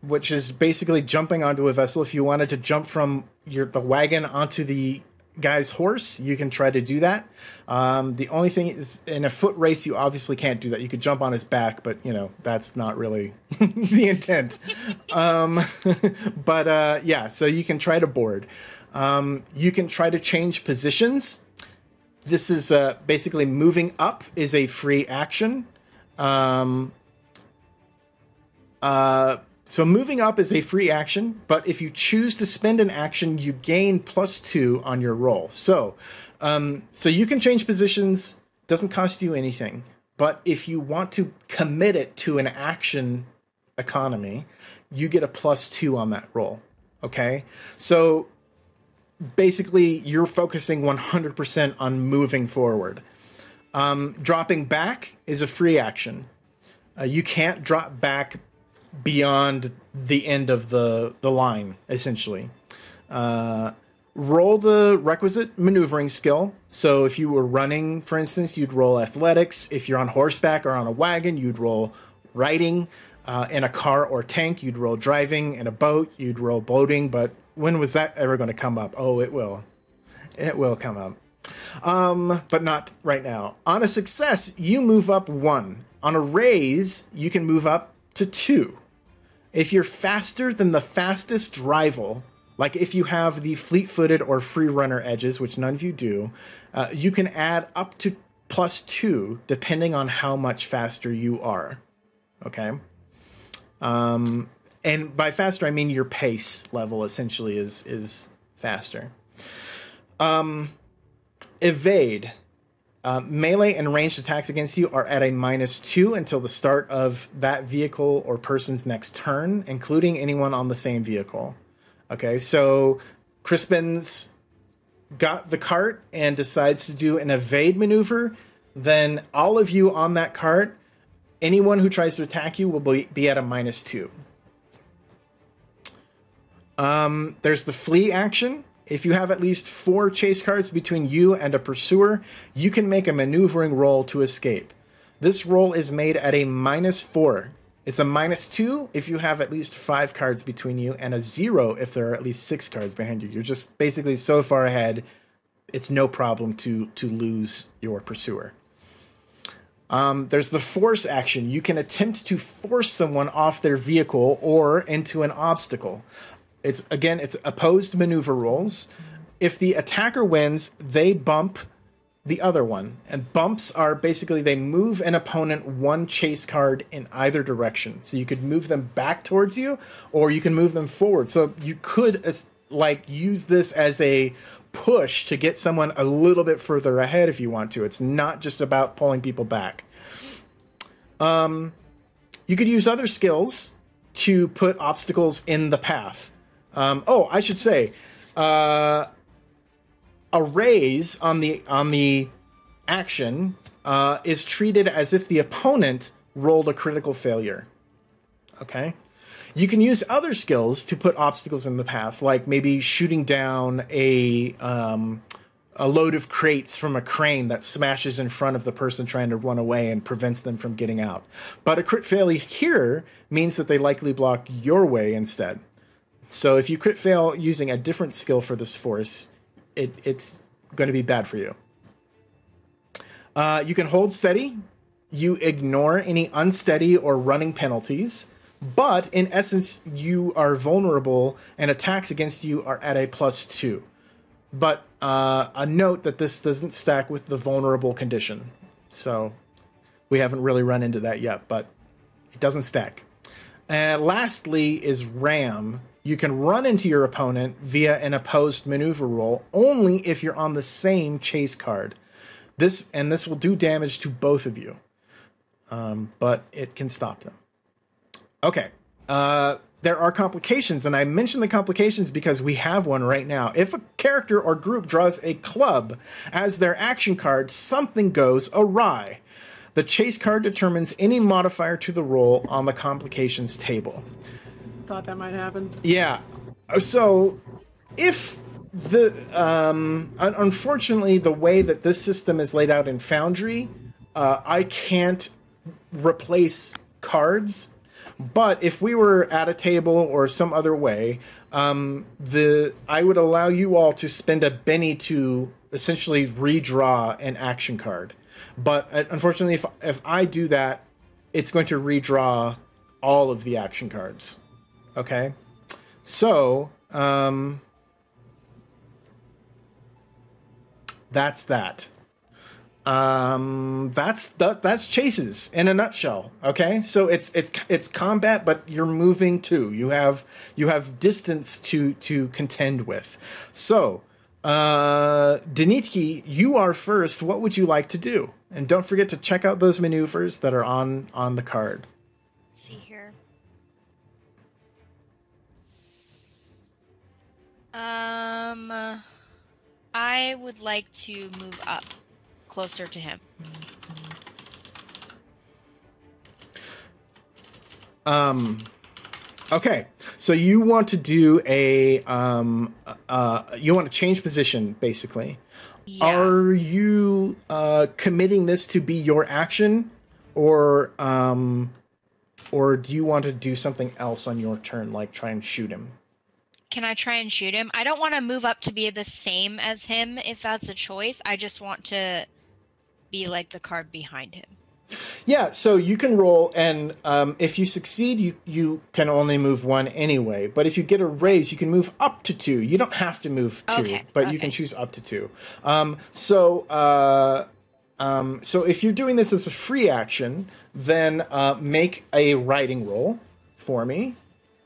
which is basically jumping onto a vessel. If you wanted to jump from your the wagon onto the guy's horse, you can try to do that. Um, the only thing is, in a foot race, you obviously can't do that. You could jump on his back, but you know that's not really the intent. Um, but uh, yeah, so you can try to board. Um, you can try to change positions. This is uh, basically moving up is a free action. Um, uh, so moving up is a free action, but if you choose to spend an action, you gain plus two on your roll. So, um, so you can change positions. Doesn't cost you anything. But if you want to commit it to an action economy, you get a plus two on that roll. Okay, so basically you're focusing 100% on moving forward. Um, dropping back is a free action. Uh, you can't drop back beyond the end of the, the line, essentially. Uh, roll the requisite maneuvering skill. So if you were running, for instance, you'd roll athletics. If you're on horseback or on a wagon, you'd roll riding. Uh, in a car or tank, you'd roll driving. In a boat, you'd roll boating. But when was that ever going to come up? Oh, it will. It will come up. Um, but not right now. On a success, you move up one. On a raise, you can move up to two. If you're faster than the fastest rival, like if you have the fleet footed or free runner edges, which none of you do, uh, you can add up to plus two depending on how much faster you are. Okay. Um, and by faster, I mean your pace level essentially is is faster. Um, evade. Uh, melee and ranged attacks against you are at a minus two until the start of that vehicle or person's next turn, including anyone on the same vehicle. Okay, so Crispin's got the cart and decides to do an evade maneuver. Then all of you on that cart, anyone who tries to attack you will be, at a minus two. Um, there's the flee action. If you have at least four chase cards between you and a pursuer, you can make a maneuvering roll to escape. This roll is made at a minus four. It's a minus two if you have at least five cards between you, and a zero if there are at least six cards behind you. You're just basically so far ahead, it's no problem to to lose your pursuer. Um, there's the force action. You can attempt to force someone off their vehicle or into an obstacle. It's again, it's opposed maneuver rolls. If the attacker wins, they bump the other one. And bumps are basically they move an opponent one chase card in either direction. So you could move them back towards you, or you can move them forward. So you could like use this as a push to get someone a little bit further ahead if you want to. It's not just about pulling people back. Um, you could use other skills to put obstacles in the path. Um, oh, I should say, uh, a raise on the on the action uh, is treated as if the opponent rolled a critical failure. Okay. You can use other skills to put obstacles in the path, like maybe shooting down a um, a load of crates from a crane that smashes in front of the person trying to run away and prevents them from getting out. But a crit failure here means that they likely block your way instead. So if you crit fail using a different skill for this force, it, it's going to be bad for you. Uh, you can hold steady. You ignore any unsteady or running penalties. But in essence, you are vulnerable and attacks against you are at a plus two. But uh, a note that this doesn't stack with the vulnerable condition. So we haven't really run into that yet, but it doesn't stack. And lastly is ram. You can run into your opponent via an opposed maneuver roll only if you're on the same chase card. This and this will do damage to both of you, um, but it can stop them. Okay. Uh, there are complications, and I mention the complications because we have one right now. If a character or group draws a club as their action card, something goes awry. The chase card determines any modifier to the roll on the complications table. Thought that might happen. Yeah. So, if the um, unfortunately the way that this system is laid out in Foundry, uh, I can't replace cards. But if we were at a table or some other way, um, the I would allow you all to spend a Benny to essentially redraw an action card. But uh, unfortunately, if if I do that, it's going to redraw all of the action cards. Okay, so um, that's that. Um, that's that, that's chases in a nutshell. Okay, so it's it's it's combat, but you're moving too. You have you have distance to to contend with. So, uh, Denitki, you are first. What would you like to do? And don't forget to check out those maneuvers that are on on the card. Um, uh, I would like to move up closer to him. Um, okay, so you want to do a um, uh, you want to change position basically. Yeah. Are you uh, committing this to be your action, or um, or do you want to do something else on your turn, like try and shoot him? Can I try and shoot him? I don't want to move up to be the same as him if that's a choice. I just want to be like the card behind him. Yeah, so you can roll, and um, if you succeed, you you can only move one anyway. But if you get a raise, you can move up to two. You don't have to move two, Okay, but you can choose up to two. Um, so uh, um, so if you're doing this as a free action, then uh, make a riding roll for me,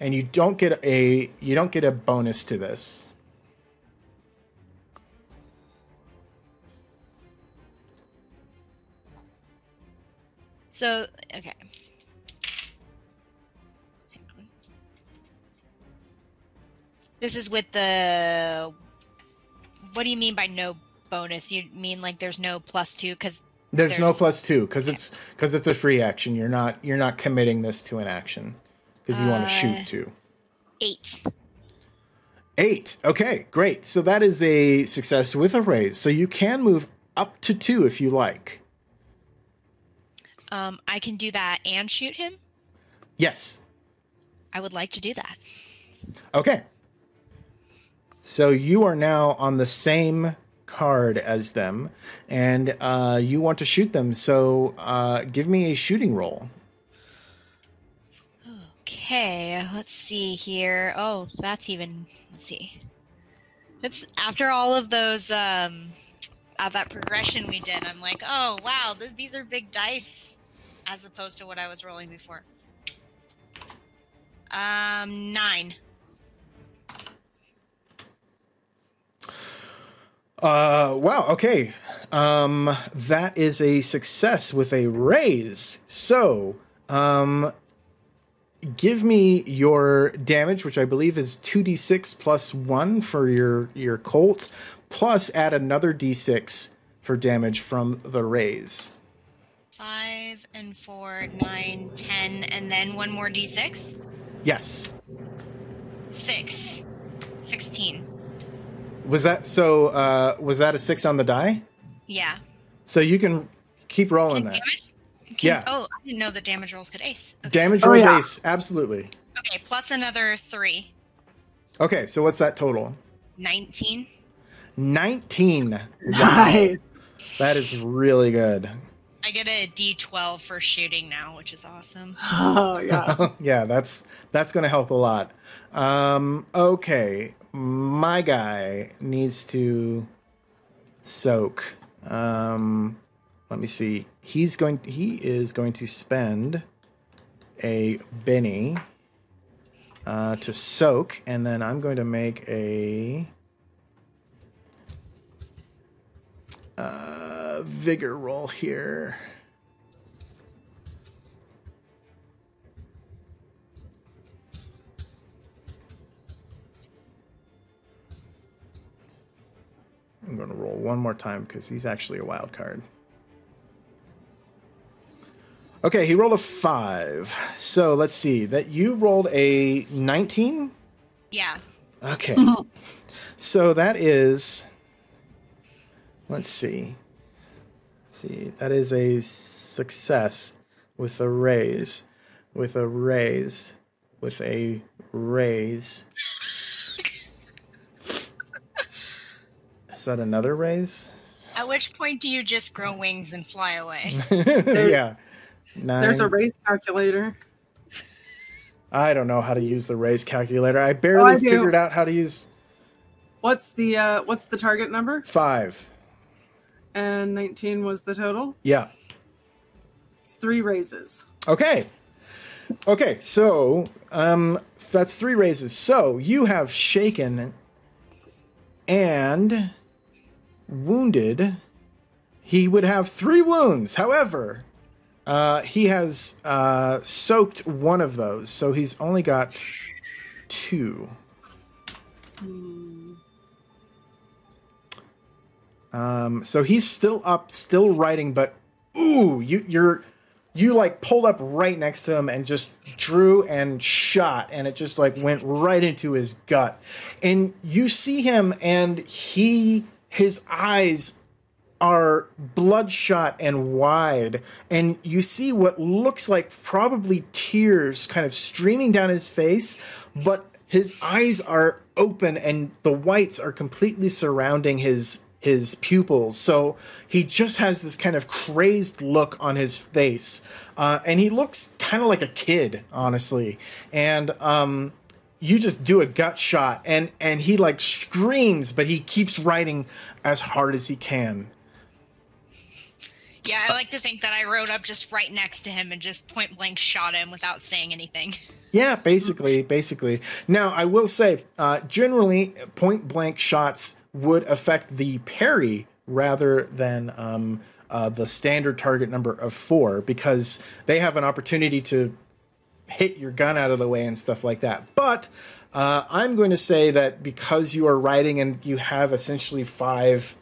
and you don't get a you don't get a bonus to this. So, okay. This is with the. What do you mean by no bonus? You mean like there's no plus two? Because There's, no plus two because it's because it's a free action. You're not you're not committing this to an action because you want Uh, to shoot too. eight. Eight. Okay, great. So that is a success with a raise. So you can move up to two if you like. Um, I can do that and shoot him. Yes. I would like to do that. Okay. So you are now on the same card as them, and uh, you want to shoot them. So uh, give me a shooting roll. Okay, let's see here. Oh, that's even. Let's see. It's after all of those um, uh, that progression we did. I'm like, oh wow, th- these are big dice, as opposed to what I was rolling before. Um, nine. Uh, wow. Okay. Um, that is a success with a raise. So, um, give me your damage, which I believe is two d six plus one for your your Colt, plus add another d six for damage from the raise. Five and four, nine, ten, and then one more d6. Yes. Six. Sixteen. Was that so? Uh, was that a six on the die? Yeah. So you can keep rolling that. damage? Can- Yeah. Oh, I didn't know that damage rolls could ace. Okay. Damage Oh, rolls yeah. ace, absolutely. okay, plus another three. Okay, so what's that total? 19. 19. Nice. That is really good. I get a d12 for shooting now, which is awesome. Oh yeah. yeah, that's that's going to help a lot. Um, okay, my guy needs to soak. Um, let me see. He's going. He is going to spend a Benny uh, to soak, and then I'm going to make a uh, vigor roll here. I'm going to roll one more time because he's actually a wild card. Okay, he rolled a five. So let's see. That you rolled a 19. Yeah. Okay. so that is. Let's see. Let's see. That is a success with a raise. With a raise. With a raise. Is that another raise? At which point do you just grow wings and fly away? yeah. Nine. There's a raise calculator. I don't know how to use the raise calculator. I barely I figured out how to use What's the uh what's the target number? five. And 19 was the total. Yeah. It's three raises. Okay. Okay, so um that's three raises. So you have shaken and wounded. He would have three wounds. However, uh, he has uh, soaked one of those, so he's only got two. Um, so he's still up, still riding, but ooh, you you're you like pulled up right next to him and just drew and shot, and it just like went right into his gut. And you see him, and he his eyes are bloodshot and wide, and you see what looks like probably tears kind of streaming down his face, but his eyes are open and the whites are completely surrounding his his pupils. So he just has this kind of crazed look on his face, uh, and he looks kind of like a kid, honestly. And um, you just do a gut shot, and and he like screams, but he keeps riding as hard as he can. Yeah, I like to think that I rode up just right next to him and just point blank shot him without saying anything. Yeah, basically, basically. Now, I will say, uh, generally, point blank shots would affect the parry rather than um, uh, the standard target number of four because they have an opportunity to hit your gun out of the way and stuff like that. But uh, I'm going to say that because you are riding and you have essentially five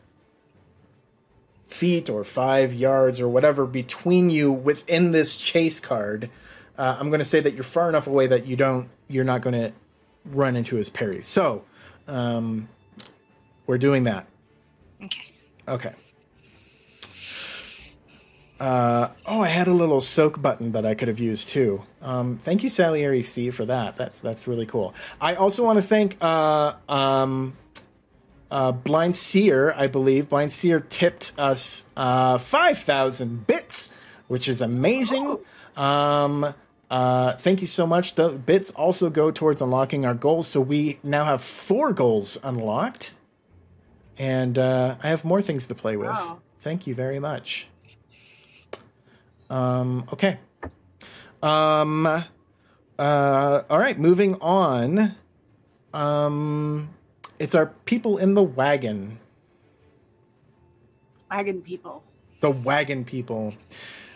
feet or five yards or whatever between you within this chase card, uh, I'm going to say that you're far enough away that you don't, you're not going to run into his parry. So, um, we're doing that. Okay. Okay. Uh, oh, I had a little soak button that I could have used too. Um, thank you, SalieriC, for that. That's that's really cool. I also want to thank uh, um, uh, Blind Seer. I believe Blind Seer tipped us uh, five thousand bits, which is amazing. Um, uh, thank you so much. The bits also go towards unlocking our goals, so we now have four goals unlocked, and uh, I have more things to play with. Wow. Thank you very much. Um, okay. Um, uh, all right, moving on. Um, it's our people in the wagon. wagon people. the wagon people.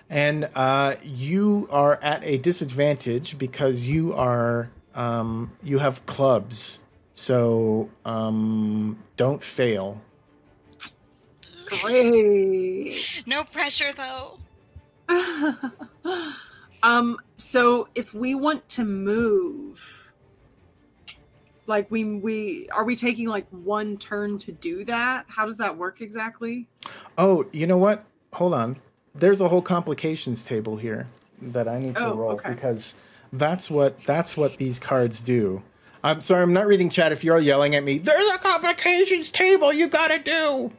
And uh, you are at a disadvantage because you are um, you have clubs. So um, don't fail. Great. No pressure though. um. So if we want to move, like we we are we taking like one turn to do that? How does that work exactly? Oh, you know what? Hold on. There's a whole complications table here that I need to Oh, roll okay. because that's what that's what these cards do. I'm sorry, I'm not reading chat if you're yelling at me. There's a complications table you gotta do.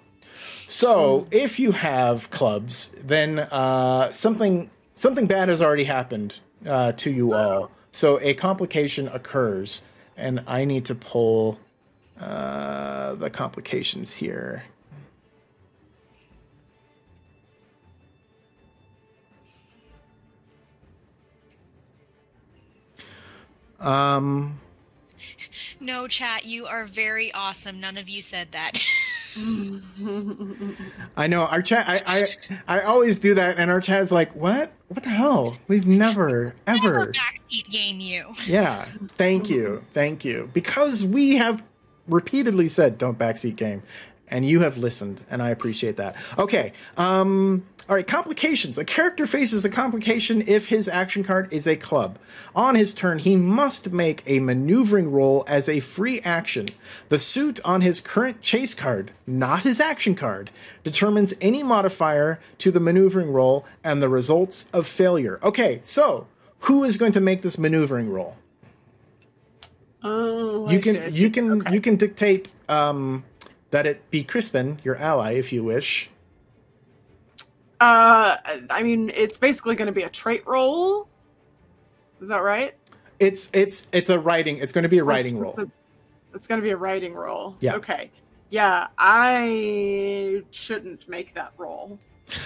So Hmm. if you have clubs, then uh, something something bad has already happened uh, to you all. So a complication occurs, and I need to pull uh, the complications here. Um. No, chat, you are very awesome. None of you said that. I know our chat. I, I I always do that, and our chat's like, "What? What the hell? We've never ever." backseat game you. Yeah. Thank you. Thank you. Because we have repeatedly said, "Don't backseat game," and you have listened, and I appreciate that. Okay. Um. All right. Complications. A character faces a complication if his action card is a club. On his turn, he must make a maneuvering roll as a free action. The suit on his current chase card, not his action card, determines any modifier to the maneuvering roll and the results of failure. Okay, so who is going to make this maneuvering roll? Oh, You I can see, you can Okay. you can dictate um, that it be Crispin, your ally, if you wish. Uh, I mean, it's basically going to be a trait roll. Is that right? It's it's it's a riding. It's going to be a riding roll. It's, going to be a riding roll. Yeah. Okay. Yeah, I shouldn't make that roll.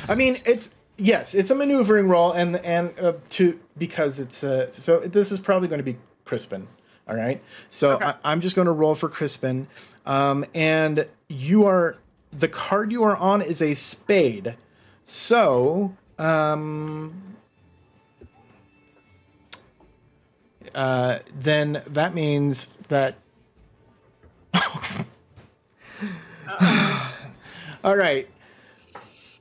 I mean, it's yes, it's a maneuvering roll, and and uh, to because it's uh, so this is probably going to be Crispin. All right, so Okay. I, I'm just going to roll for Crispin, um, and you are the card you are on is a spade, so um, uh, then that means that. All right.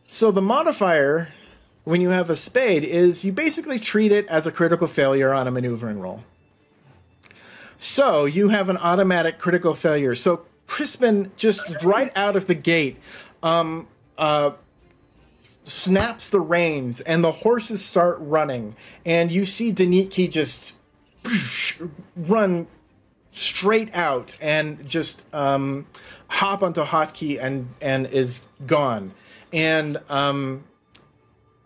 So the modifier when you have a spade is you basically treat it as a critical failure on a maneuvering roll. So you have an automatic critical failure. So Crispin just right out of the gate um, uh, snaps the reins and the horses start running and you see Denitki just run straight out and just um, hop onto hotkey and and is gone. And um,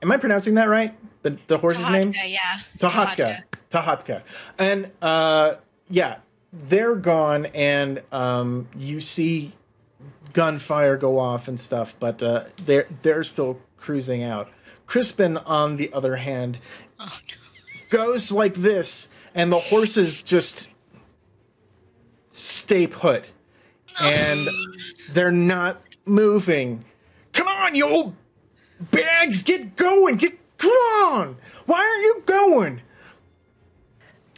am I pronouncing that right? The the horse's name? Tahatka, yeah. Tahatka. Tahatka. And uh, yeah, they're gone, and um, you see gunfire go off and stuff, but uh, they're they're still cruising out. Crispin, on the other hand, Oh, no. goes like this, and the horses just stay put, and they're not moving. Come on, you old bags, get going! Get come on! Why aren't you going?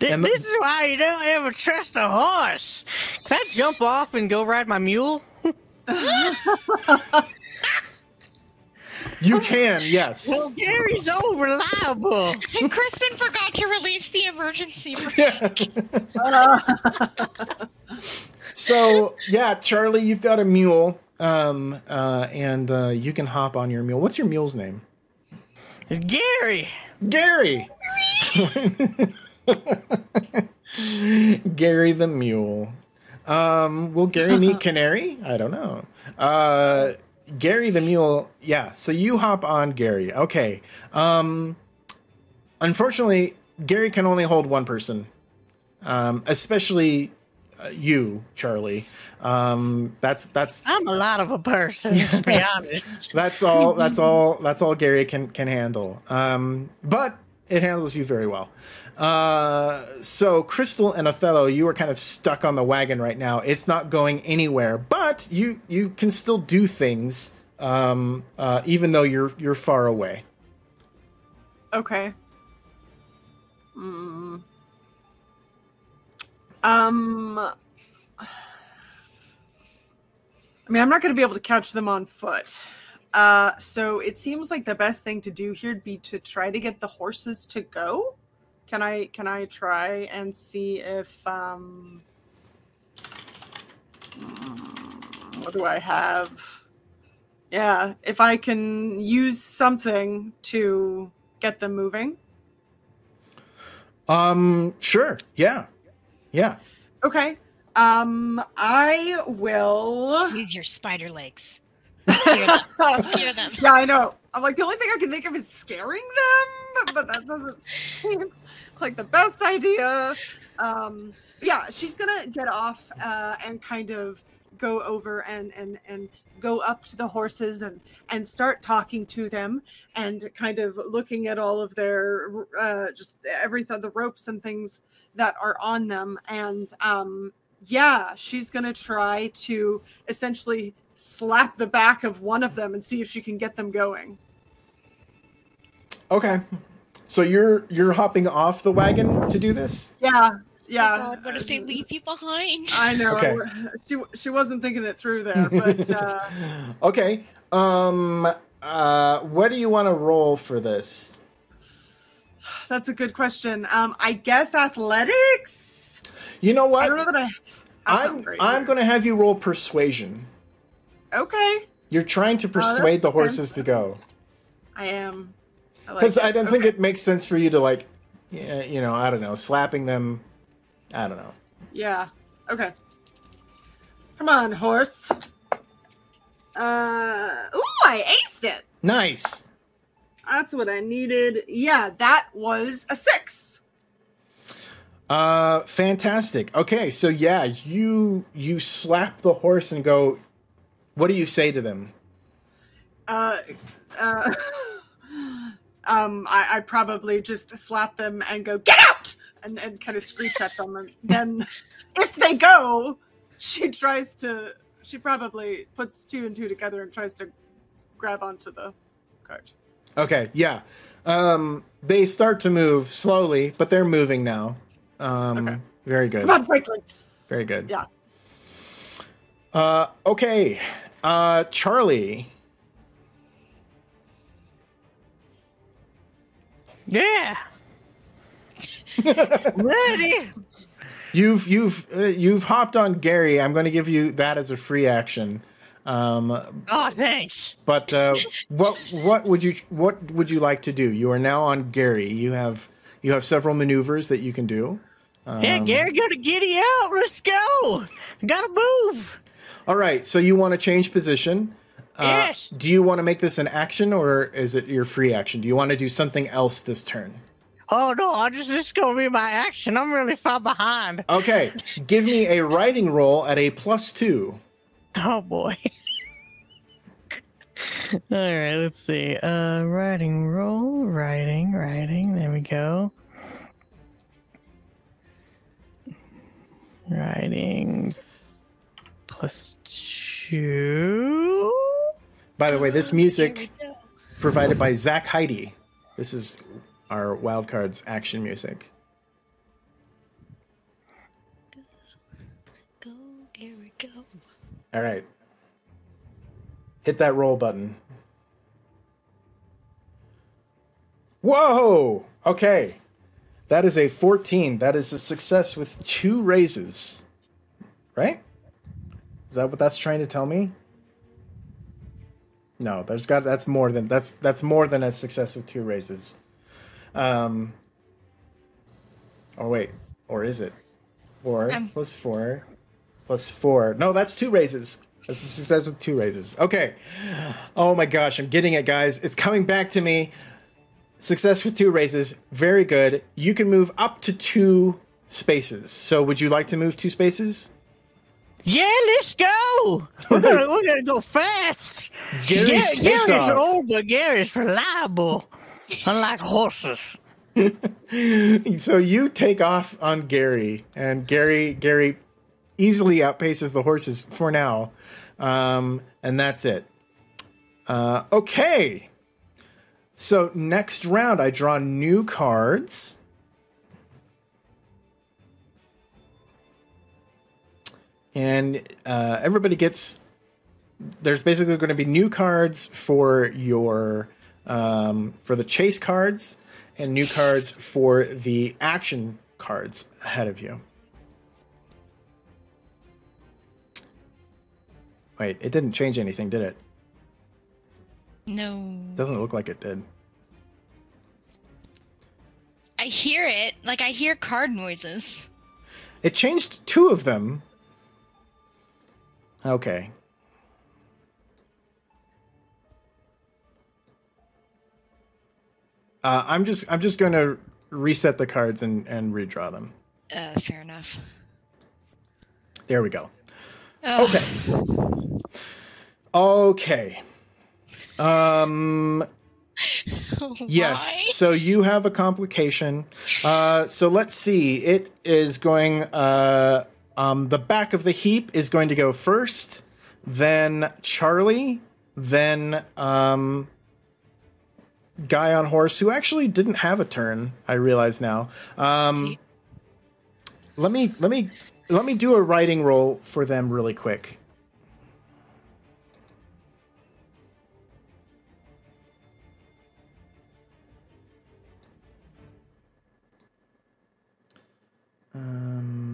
Th- the- this is why you don't ever trust a horse. Can I jump off and go ride my mule? You can, yes. Well, Gary's so reliable. And Crispin forgot to release the emergency brake. Yeah. so yeah, Charlie, you've got a mule, um, uh, and uh, you can hop on your mule. What's your mule's name? It's Gary. Gary. Gary the mule. Um, will Gary meet Canary? I don't know. Uh, Gary the mule. Yeah. So you hop on Gary. Okay. Um, unfortunately, Gary can only hold one person, um, especially uh, you, Charlie. Um, that's that's I'm a lot of a person, to be honest. that's all that's all that's all Gary can can handle. Um, but it handles you very well. Uh, so Crystal and Othello, you are kind of stuck on the wagon right now. It's not going anywhere, but you you can still do things um, uh, even though you're you're far away. Okay. Mm. Um. I mean, I'm not going to be able to catch them on foot. Uh, so it seems like the best thing to do here would be to try to get the horses to go. Can I can I try and see if um mm, what do I have? Yeah, if I can use something to get them moving. Um, sure. Yeah. Yeah. Okay. Um, I will. Use your spider legs. Scare them. Scare them. yeah, I know. I'm like the only thing I can think of is scaring them, but that doesn't seem like the best idea. Um, yeah, she's gonna get off uh, and kind of go over and and and go up to the horses and and start talking to them and kind of looking at all of their uh, just everything, the ropes and things that are on them, and um, yeah, she's gonna try to essentially slap the back of one of them and see if she can get them going. Okay. So you're you're hopping off the wagon to do this? Yeah, Oh yeah. God, what if they leave you behind? I know. Okay. She she wasn't thinking it through there, but uh, okay. Um uh what do you want to roll for this? that's a good question. Um, I guess athletics. You know what? I what? don't know that I I'm I'm going to have you roll persuasion. Okay, You're trying to Oh, that's persuade the horses to go. I am. I like. I don't think it makes sense for you to like you know, I don't know, slapping them I don't know. Yeah. Okay. Come on, horse. Uh. Ooh, I aced it. Nice. That's what I needed. Yeah, that was a six. Uh fantastic. Okay, so yeah, you you slap the horse and go what do you say to them? Uh, uh, um, I, I probably just slap them and go, get out! And, and kind of screech at them. And then if they go, she tries to, she probably puts two and two together and tries to grab onto the cart. Okay, yeah. Um, they start to move slowly, but they're moving now. Um, Okay. Very good. Come on, Franklin. Very good. Yeah. Uh, okay. Uh, Charlie. Yeah. Ready? You've you've uh, you've hopped on Gary. I'm going to give you that as a free action. Um, Oh, thanks. but uh, what what would you what would you like to do? You are now on Gary. You have you have several maneuvers that you can do. yeah, Um, Gary, gotta giddy out. Let's go. Gotta move. All right. So you want to change position. Uh, Yes. Do you want to make this an action or is it your free action? Do you want to do something else this turn? Oh no, I just this is gonna be my action. I'm really far behind. Okay. Give me a riding roll at a plus two. Oh boy. All right, let's see. Uh, riding roll, riding, riding. There we go. Riding plus two. By the way, this music provided by Zach Heyde. This is our wildcards action music. Go, Gary, go. All right. Hit that roll button. Whoa! Okay. That is a 14. That is a success with two raises. Right? Is that what that's trying to tell me? No, there's got that's more than that's that's more than a success with two raises. Um or wait, or is it? Four Um. plus four plus four. No, that's two raises. That's a success with two raises. Okay. Oh my gosh, I'm getting it, guys. It's coming back to me. Success with two raises. Very good. You can move up to two spaces. So, would you like to move two spaces? Yeah, let's go. We're gonna we're gonna go fast. Gary Yeah, takes Gary's off. old, but Gary's reliable. Unlike horses. So you take off on Gary, and Gary Gary easily outpaces the horses for now, um, and that's it. Uh, okay. So next round, I draw new cards. And uh, everybody gets. There's basically going to be new cards for your um, for the chase cards, and new cards for the action cards ahead of you. Wait, it didn't change anything, did it? No. Doesn't look like it did. I hear it. Like I hear card noises. It changed two of them. Okay. Uh, I'm just I'm just going to reset the cards and and redraw them. Uh, fair enough. There we go. Ugh. Okay. Okay. Um Yes. So you have a complication. Uh, so let's see. It is going. Uh, um, the back of the heap is going to go first, then Charlie, then um, guy on horse who actually didn't have a turn. I realize now. Um, let me let me let me do a riding roll for them really quick. Um,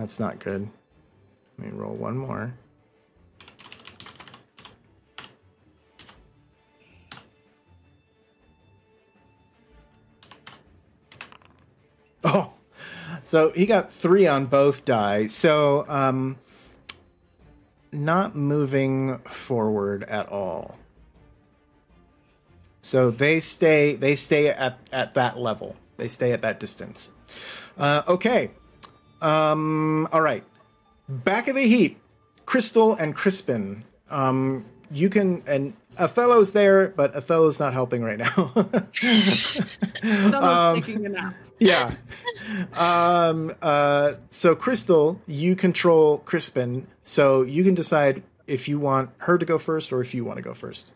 That's not good. Let me roll one more. Oh, so he got three on both die. So, um, not moving forward at all. So they stay. They stay at at that level. They stay at that distance. Uh, okay. Um, all right. Back of the heap, Crystal and Crispin. Um, you can and Othello's there, but Othello's not helping right now. Othello's Um, taking a nap. yeah. Um, uh, so Crystal, you control Crispin, so you can decide if you want her to go first or if you want to go first.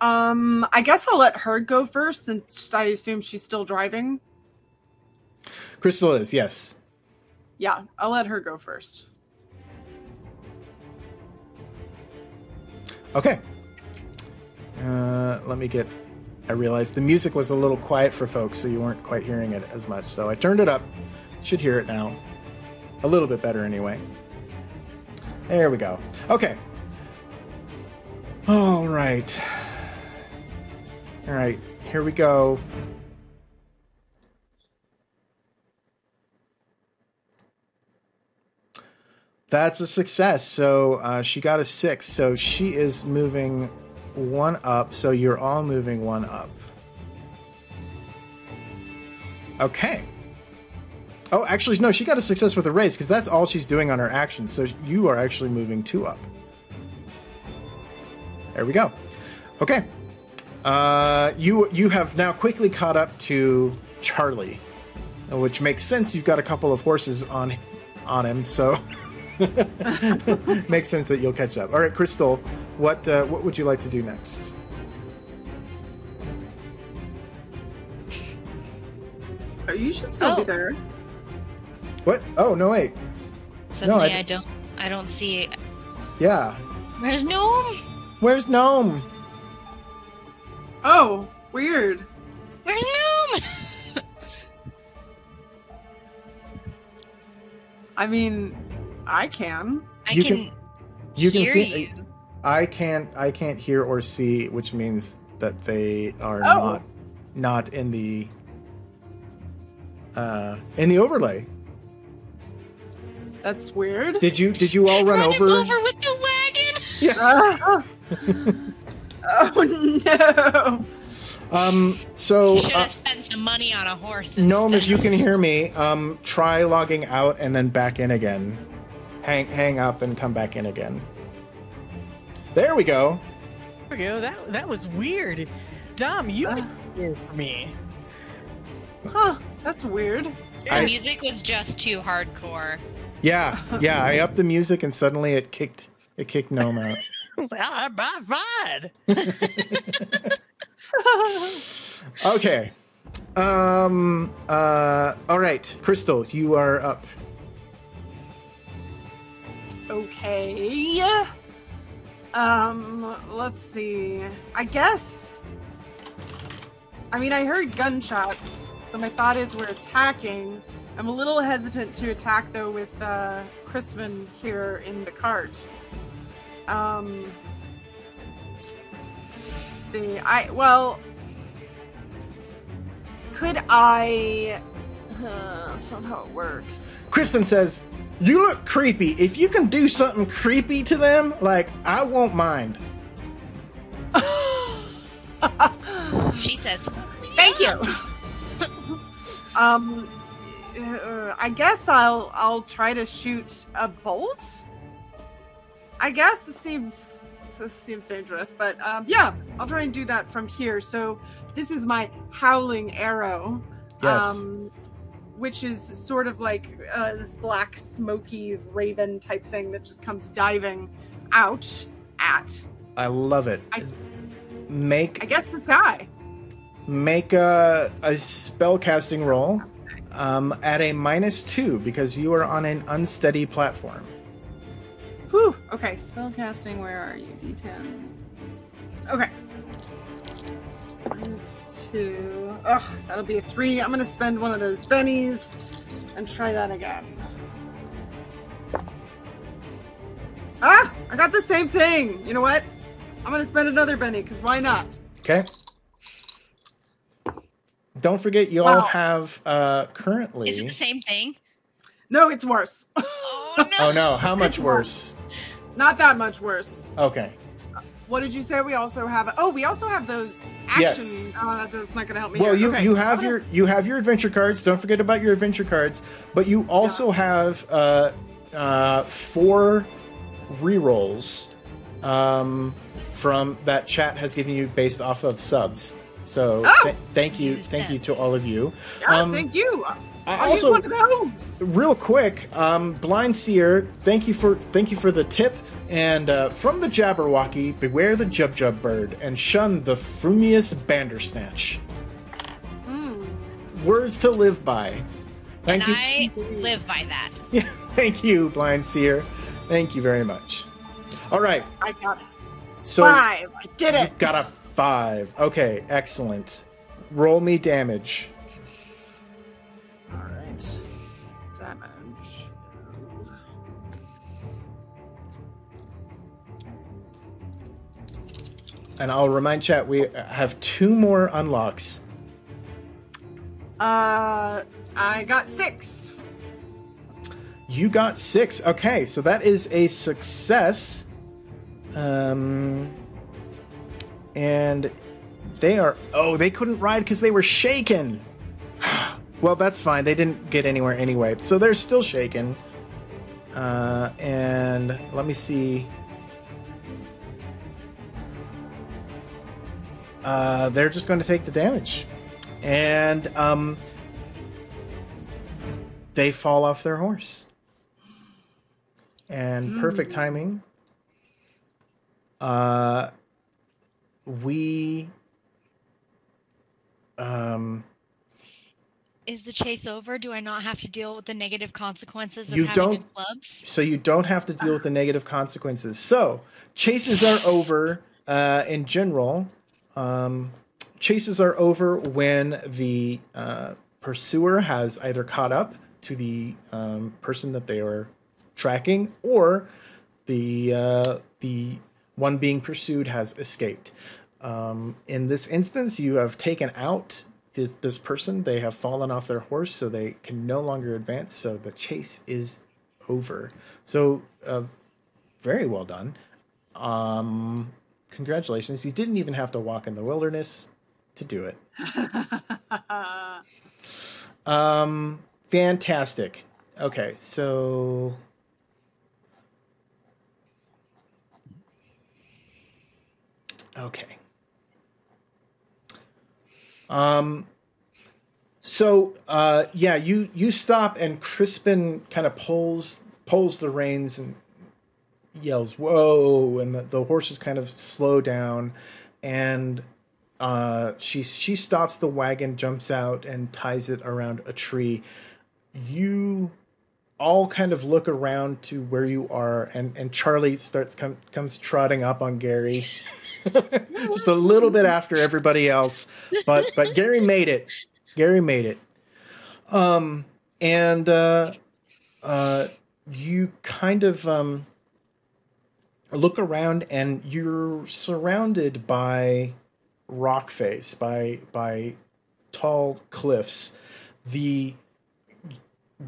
Um, I guess I'll let her go first since I assume she's still driving. Crystal is yes. Yeah, I'll let her go first. Okay. Uh, let me get. I realized the music was a little quiet for folks, so you weren't quite hearing it as much. So I turned it up. Should hear it now. A little bit better, anyway. There we go. Okay. All right. All right. Here we go. That's a success. So uh, she got a six. So she is moving one up. So you're all moving one up. Okay. Oh, actually, no, she got a success with a raise because that's all she's doing on her action. So you are actually moving two up. There we go. Okay. Uh, you you have now quickly caught up to Charlie, which makes sense. You've got a couple of horses on on him, so makes sense that you'll catch up. All right, Crystal, what uh, what would you like to do next? Oh, You should still be Oh. there. What? Oh no, wait. Suddenly, I- I, don't. I don't see. Yeah. Where's Gnome? Where's Gnome? Oh, weird. Where's Gnome? I mean, I can. I You can. can- You can hear see. you. I can't. I can't hear or see, which means that they are Oh. not not in the uh, in the overlay. That's weird. Did you did you all run Run over? over with the wagon. Ah. oh no. Um. So Should uh, have spent the money on a horse. Gnome, if you can hear me, um, try logging out and then back in again. Hang, hang up and come back in again. There we go. There we go. That that was weird. Dom, you Uh. weird for me. Huh, that's weird. the I- music was just too hardcore. Yeah, yeah. I upped the music and suddenly it kicked it kicked Gnome out. I was like, ah, I'm fine. Okay. Um. Uh. All right, Crystal, you are up. Okay. Um, let's see. I guess. I mean, I heard gunshots, so my thought is we're attacking. I'm a little hesitant to attack though with uh, Crispin here in the cart. Um, see, I well, could I? Uh, that's not how it works. Crispin says, "You look creepy. If you can do something creepy to them, like I won't mind." She says, Thank you. um, uh, I guess I'll I'll try to shoot a bolt. I guess this seems this seems dangerous, but um, yeah, I'll try and do that from here. So this is my howling arrow, Yes. um, which is sort of like uh, this black, smoky raven type thing that just comes diving out at I love it. I- Make I guess this guy. make a, a spell casting roll um, at a minus two because you are on an unsteady platform. Whew. Okay, spellcasting, where are you? D10. Okay. Minus two. Ugh, that'll be a three. I'm gonna spend one of those bennies and try that again. Ah! I got the same thing! You know what? I'm gonna spend another benny, because why not? Okay. Don't forget, you all have uh, currently. "Is it the same thing?" No, it's worse. Oh no! Oh no! How much worse? not that much worse. Okay. What did you say? We also have. Oh, we also have those action. Yes. Uh, that's not gonna help me. Well, here. you Okay. you have Okay. your you have your adventure cards. Don't forget about your adventure cards. But you also have uh, uh, four rerolls um, from that chat has given you based off of subs. So Oh! th- thank you, thank you to all of you. Yeah, Um, thank you. I I'll also one of those. real quick, um, Blind Seer, thank you for thank you for the tip. And uh, from the Jabberwocky, beware the Jub Jub bird and shun the frumious Bandersnatch. Mm. Words to live by. Thank and you. I live by that. Yeah, thank you, Blind Seer. Thank you very much. All right, I got it. so Five. I did you it. got a five. Okay, excellent. Roll me damage. And I'll remind chat we have two more unlocks. Uh, I got six. You got six. Okay, so that is a success. Um, and they are. Oh, they couldn't ride because they were shaken. well, that's fine. They didn't get anywhere anyway, so they're still shaken. Uh, and let me see. Uh, they're just going to take the damage, and um, they fall off their horse. And perfect timing. Uh, we um Is the chase over? Do I not have to deal with the negative consequences of You having don't- clubs? so you don't have to deal with the negative consequences. So chases are over uh, in general. Um, chases are over when the uh, pursuer has either caught up to the um, person that they are tracking, or the uh, the one being pursued has escaped. Um, in this instance, you have taken out this, this person. They have fallen off their horse, so they can no longer advance. So the chase is over. So, uh, very well done. Um, congratulations. You didn't even have to walk in the wilderness. to do it. Um, fantastic. Okay, so okay. Um, so uh, yeah, you you stop and Crispin kind of pulls pulls the reins and yells "Whoa!" and the, the horses kind of slow down, and uh, she she stops the wagon, jumps out, and ties it around a tree. You all kind of look around to where you are, and and Charlie starts com- comes trotting up on Gary, just a little bit after everybody else, but but Gary made it. Gary made it. Um, and uh, uh, you kind of um look around, and you're surrounded by rock face by by tall cliffs. The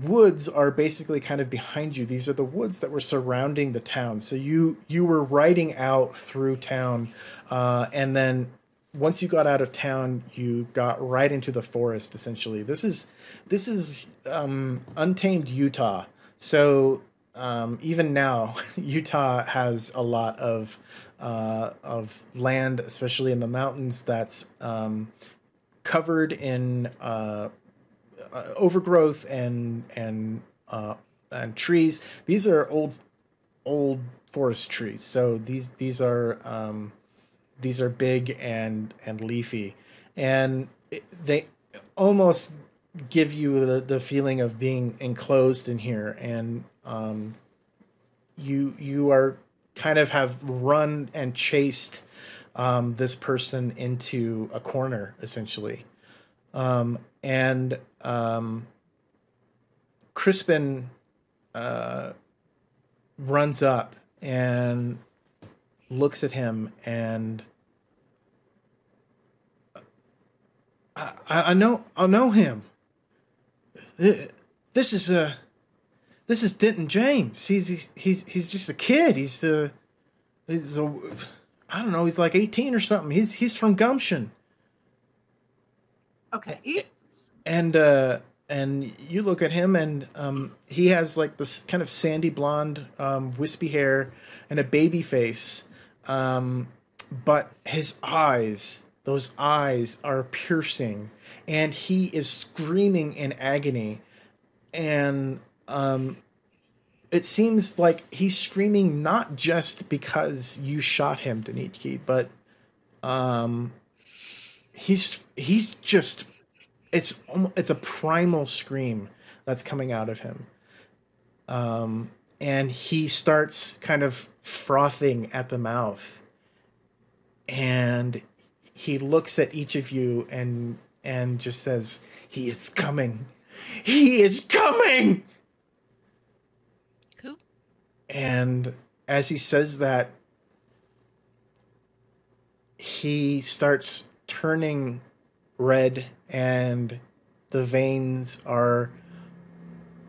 woods are basically kind of behind you. These are the woods that were surrounding the town. So you you were riding out through town uh, and then once you got out of town you got right into the forest essentially. This is this is um, untamed utah. So um, even now utah has a lot of uh, of land, especially in the mountains, that's um, covered in uh, uh, overgrowth and and uh, and trees. These are old old forest trees, so these these are um, these are big and and leafy, and they almost give you the, the feeling of being enclosed in here. And um, you you are kind of have run and chased um, this person into a corner, essentially. Um, and um, Crispin uh, runs up and looks at him and I, I know I know him. This is a this is Denton James. He's he's he's, he's just a kid. He's uh he's a I don't know. He's like eighteen or something. He's he's from Gumption. Okay. And uh and you look at him and um he has like this kind of sandy blonde um wispy hair and a baby face. Um but his eyes, those eyes are piercing and he is screaming in agony and um, it seems like he's screaming not just because you shot him, Denitki, but um, he's he's just it's it's a primal scream that's coming out of him. Um, and he starts kind of frothing at the mouth, and he looks at each of you and and just says, "He is coming. He is coming." And as he says that, he starts turning red and the veins are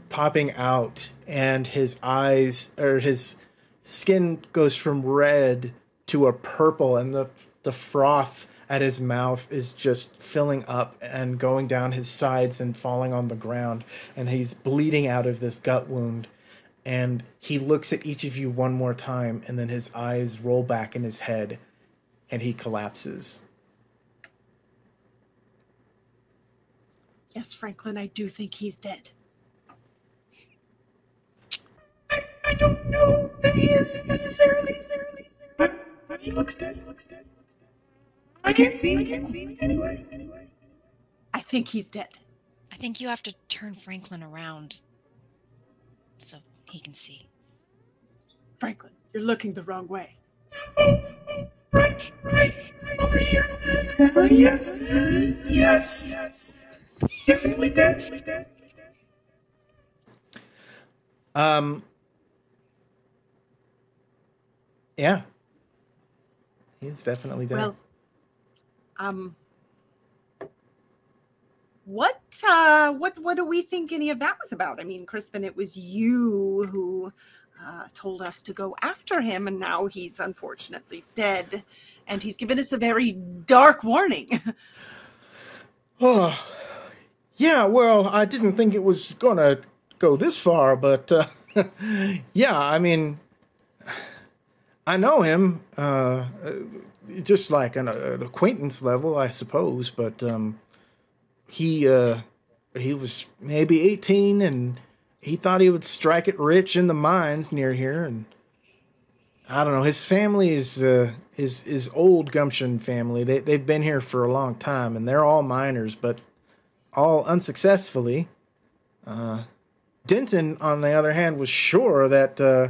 popping out and his eyes or his skin goes from red to a purple and the the froth at his mouth is just filling up and going down his sides and falling on the ground. And he's bleeding out of this gut wound and he looks at each of you one more time and then his eyes roll back in his head and he collapses. Yes franklin i do think he's dead. I, I don't know that he is necessarily but but he looks dead. He looks dead i can't see him i can't see him anyway anyway. I think he's dead. I think you have to turn Franklin around. So he can see. franklin you're looking the wrong way. Oh, oh right right over here uh, yes. Yes. Yes definitely dead definitely dead. Um yeah. He's definitely dead. Well um what uh what what do we think any of that was about i mean crispin it was you who uh, told us to go after him and now he's unfortunately dead and he's given us a very dark warning. Oh, yeah. Well, I didn't think it was gonna go this far, but uh, yeah. I mean, I know him, uh, just like an, an acquaintance level, I suppose. But um, he uh, he was maybe eighteen, and he thought he would strike it rich in the mines near here, and I don't know. His family is uh, his his old Gumption family. They they've been here for a long time, and they're all miners, but all unsuccessfully. Uh, Denton, on the other hand, was sure that uh,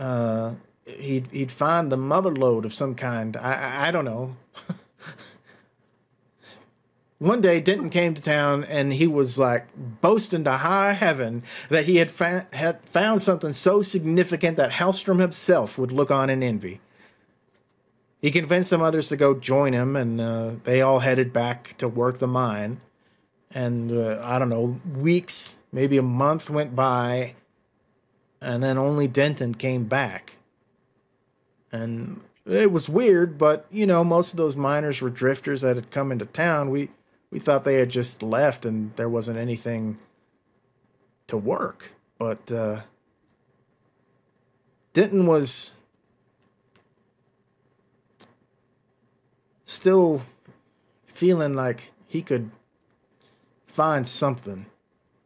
uh, he'd he'd find the mother lode of some kind. I I, I don't know. One day, Denton came to town and he was like boasting to high heaven that he had, fa- had found something so significant that Hellstromme himself would look on in envy. He convinced some others to go join him, and uh, they all headed back to work the mine. And uh, I don't know, weeks, maybe a month went by, and then only Denton came back. And it was weird, but you know, most of those miners were drifters that had come into town. We we thought they had just left and there wasn't anything to work. But uh, Denton was still feeling like he could find something.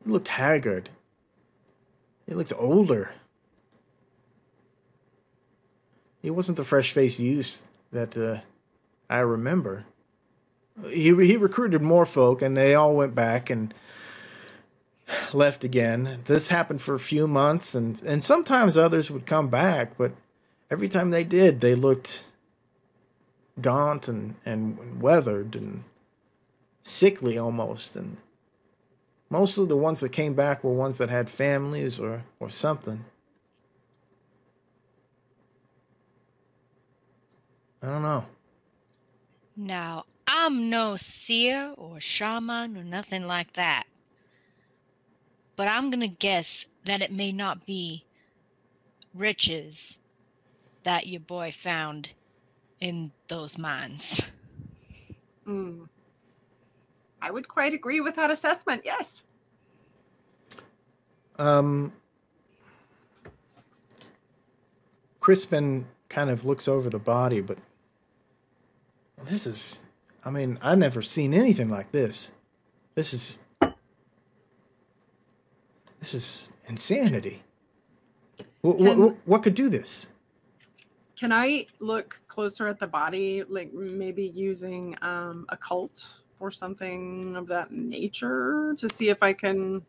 He looked haggard. He looked older. He wasn't the fresh faced youth that uh, I remember he he recruited more folk, and they all went back and left again. This happened for a few months, and and sometimes others would come back, but every time they did, they looked gaunt and and weathered and sickly almost, and most of the ones that came back were ones that had families or or something. I don't know. Now, I'm no seer or shaman or nothing like that. But I'm going to guess that it may not be riches that your boy found in those mines. Mm. I would quite agree with that assessment. Yes. Um, Crispin kind of looks over the body, but this is, I mean, I've never seen anything like this. This is, this is insanity. What, what, Can- what could do this? Can I look closer at the body, like maybe using um, occult or something of that nature to see if I can?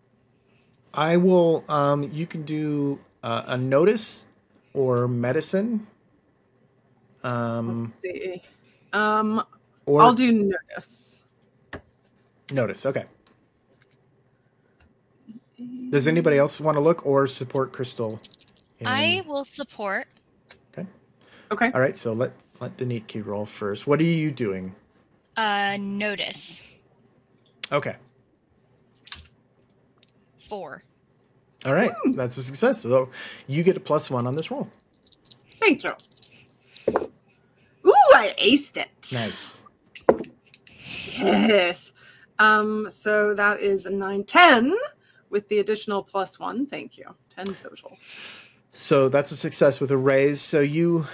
I will, um, you can do uh, a notice or medicine. Um, Let's see. Um, or I'll do notice. notice. Okay. Does anybody else want to look or support Crystal? in- I will support. Okay. Okay. All right, so let let Denitki roll first. What are you doing? Uh, notice Okay. four. All right, that's a success. So you get a plus one on this roll. Thank you. Ooh, I aced it. Nice. Yes. Um, so that is a 9, 10 with the additional plus one. Thank you. 10 total. So that's a success with a raise. So you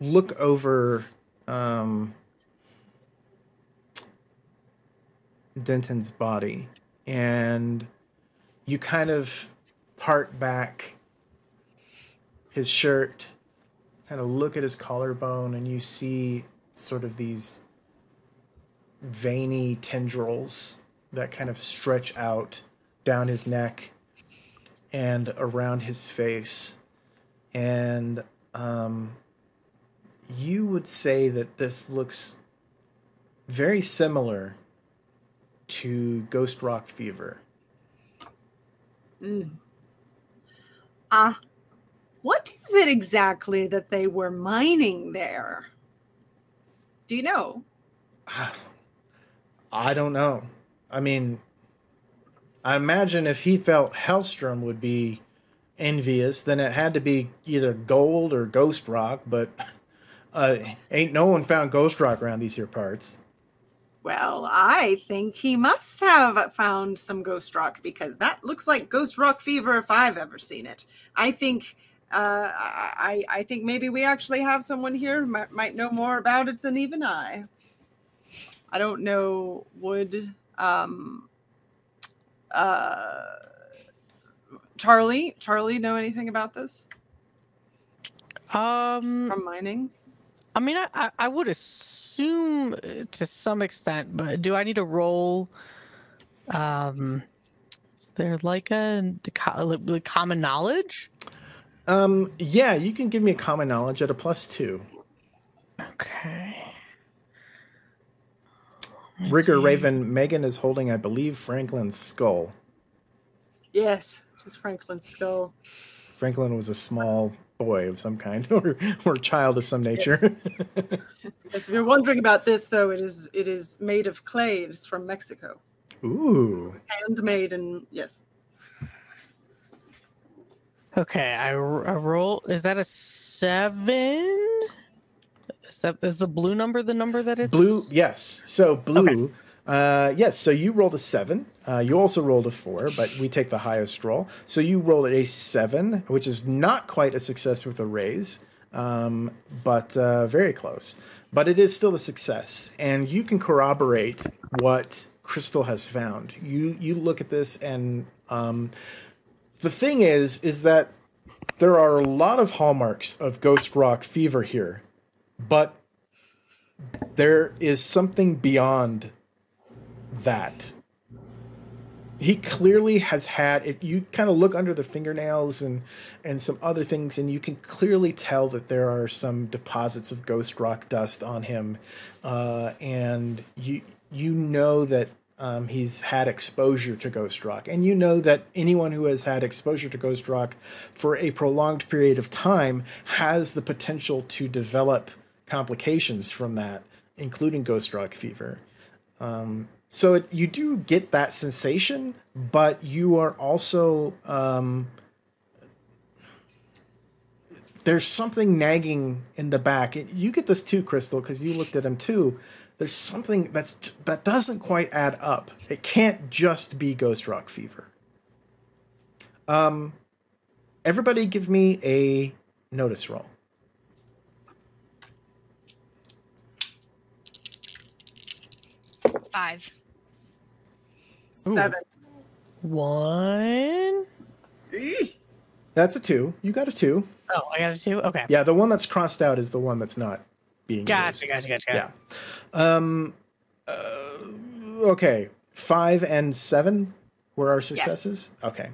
look over um, Denton's body and you kind of part back his shirt, kind of look at his collarbone, and you see sort of these veiny tendrils that kind of stretch out down his neck and around his face and um, you would say that this looks very similar to Ghost Rock Fever. Mm. Uh, what is it exactly that they were mining there? Do you know? I don't know. I mean, I imagine if he felt Hellstromme would be envious, then it had to be either gold or ghost rock. But uh, ain't no one found ghost rock around these here parts. Well, I think he must have found some ghost rock because that looks like ghost rock fever if I've ever seen it. I think uh, I I think maybe we actually have someone here who might, might know more about it than even I. I don't know. Would um uh Charlie Charlie know anything about this Um, from mining? I mean, I, I, I would assume uh, to some extent, but do I need to roll? Um, is there like a co- like common knowledge? Um, yeah, you can give me a common knowledge at a plus two. Okay. Rigger Raven, Meghan is holding, I believe, Franklin's skull. Yes, just Franklin's skull. Franklin was a small boy of some kind, or or child of some nature. Yes, if you're wondering about this, though, it is it is made of clay. It is from Mexico, Ooh, handmade, and yes, Okay, I roll. Is that a seven? Is that is the blue number the number that it's blue. Yes, so blue. Uh, yes, so you rolled a seven. Uh, you also rolled a four, but we take the highest roll. So you rolled a seven, which is not quite a success with a raise, um, but uh, very close. But it is still a success, and you can corroborate what Crystal has found. You you look at this, and um, the thing is, is that there are a lot of hallmarks of Ghost Rock fever here, but there is something beyond that. He clearly has had if you kind of look under the fingernails and and some other things and you can clearly tell that there are some deposits of ghost rock dust on him uh, and you you know that um, he's had exposure to ghost rock and you know that anyone who has had exposure to ghost rock for a prolonged period of time has the potential to develop complications from that including ghost rock fever um, so it, you do get that sensation, but you are also um, there's something nagging in the back. You get this too, Crystal, because you looked at him too. There's something that's that doesn't quite add up. It can't just be Ghost Rock fever. Um, everybody, give me a notice roll. Five. seven. one. Eesh. That's a two. You got a two. Oh, I got a two. Okay. Yeah, the one that's crossed out is the one that's not being Gotcha, used. gotcha, gotcha. gotcha. Yeah. Um. Uh, okay. Five and seven were our successes. Okay.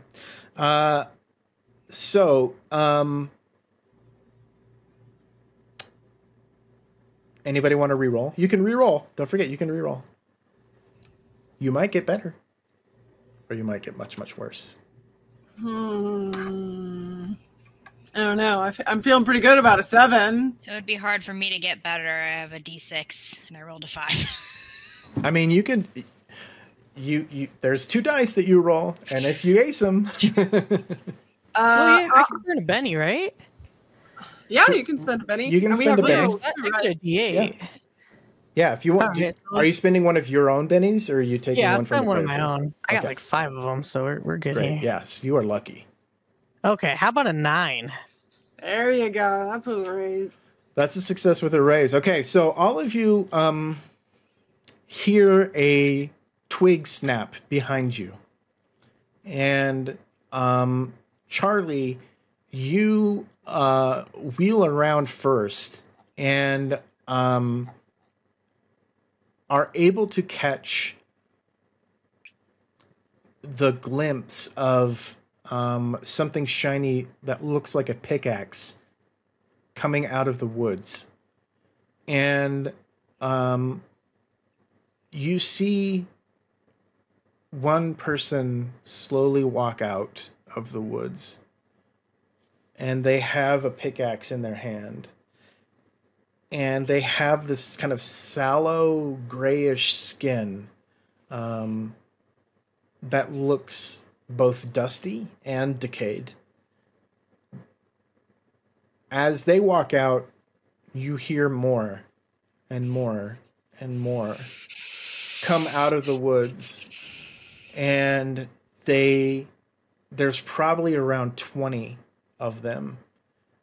Uh. So. Um. Anybody want to re-roll? You can re-roll. Don't forget, you can re-roll. You might get better, or you might get much, much worse. Hmm. I don't know. I f- I'm feeling pretty good about a seven. It would be hard for me to get better. I have a D6 and I rolled a five. I mean, you can. You you. There's two dice that you roll, and if you ace them, Uh, oh yeah, I can turn a Benny, right? yeah, you can spend a Benny. You can And spend a Benny. little- I got a D8. yeah. Yeah, if you want, Okay, do- so are you spending one of your own bennies, or are you taking Yeah, one I'll from spend the one of my own. I got like five of them, so we're, we're good Great. here. Yes, you are lucky. Okay, how about a nine? There you go. That's what it raised. That's a success with a raise. Okay, so all of you um, hear a twig snap behind you, and um, Charlie, you uh, wheel around first and um, are able to catch the glimpse of um, something shiny that looks like a pickaxe coming out of the woods. And um, you see one person slowly walk out of the woods. And they have a pickaxe in their hand. And they have this kind of sallow, grayish skin um, that looks both dusty and decayed. As they walk out, you hear more and more and more come out of the woods and they there's probably around 20 of them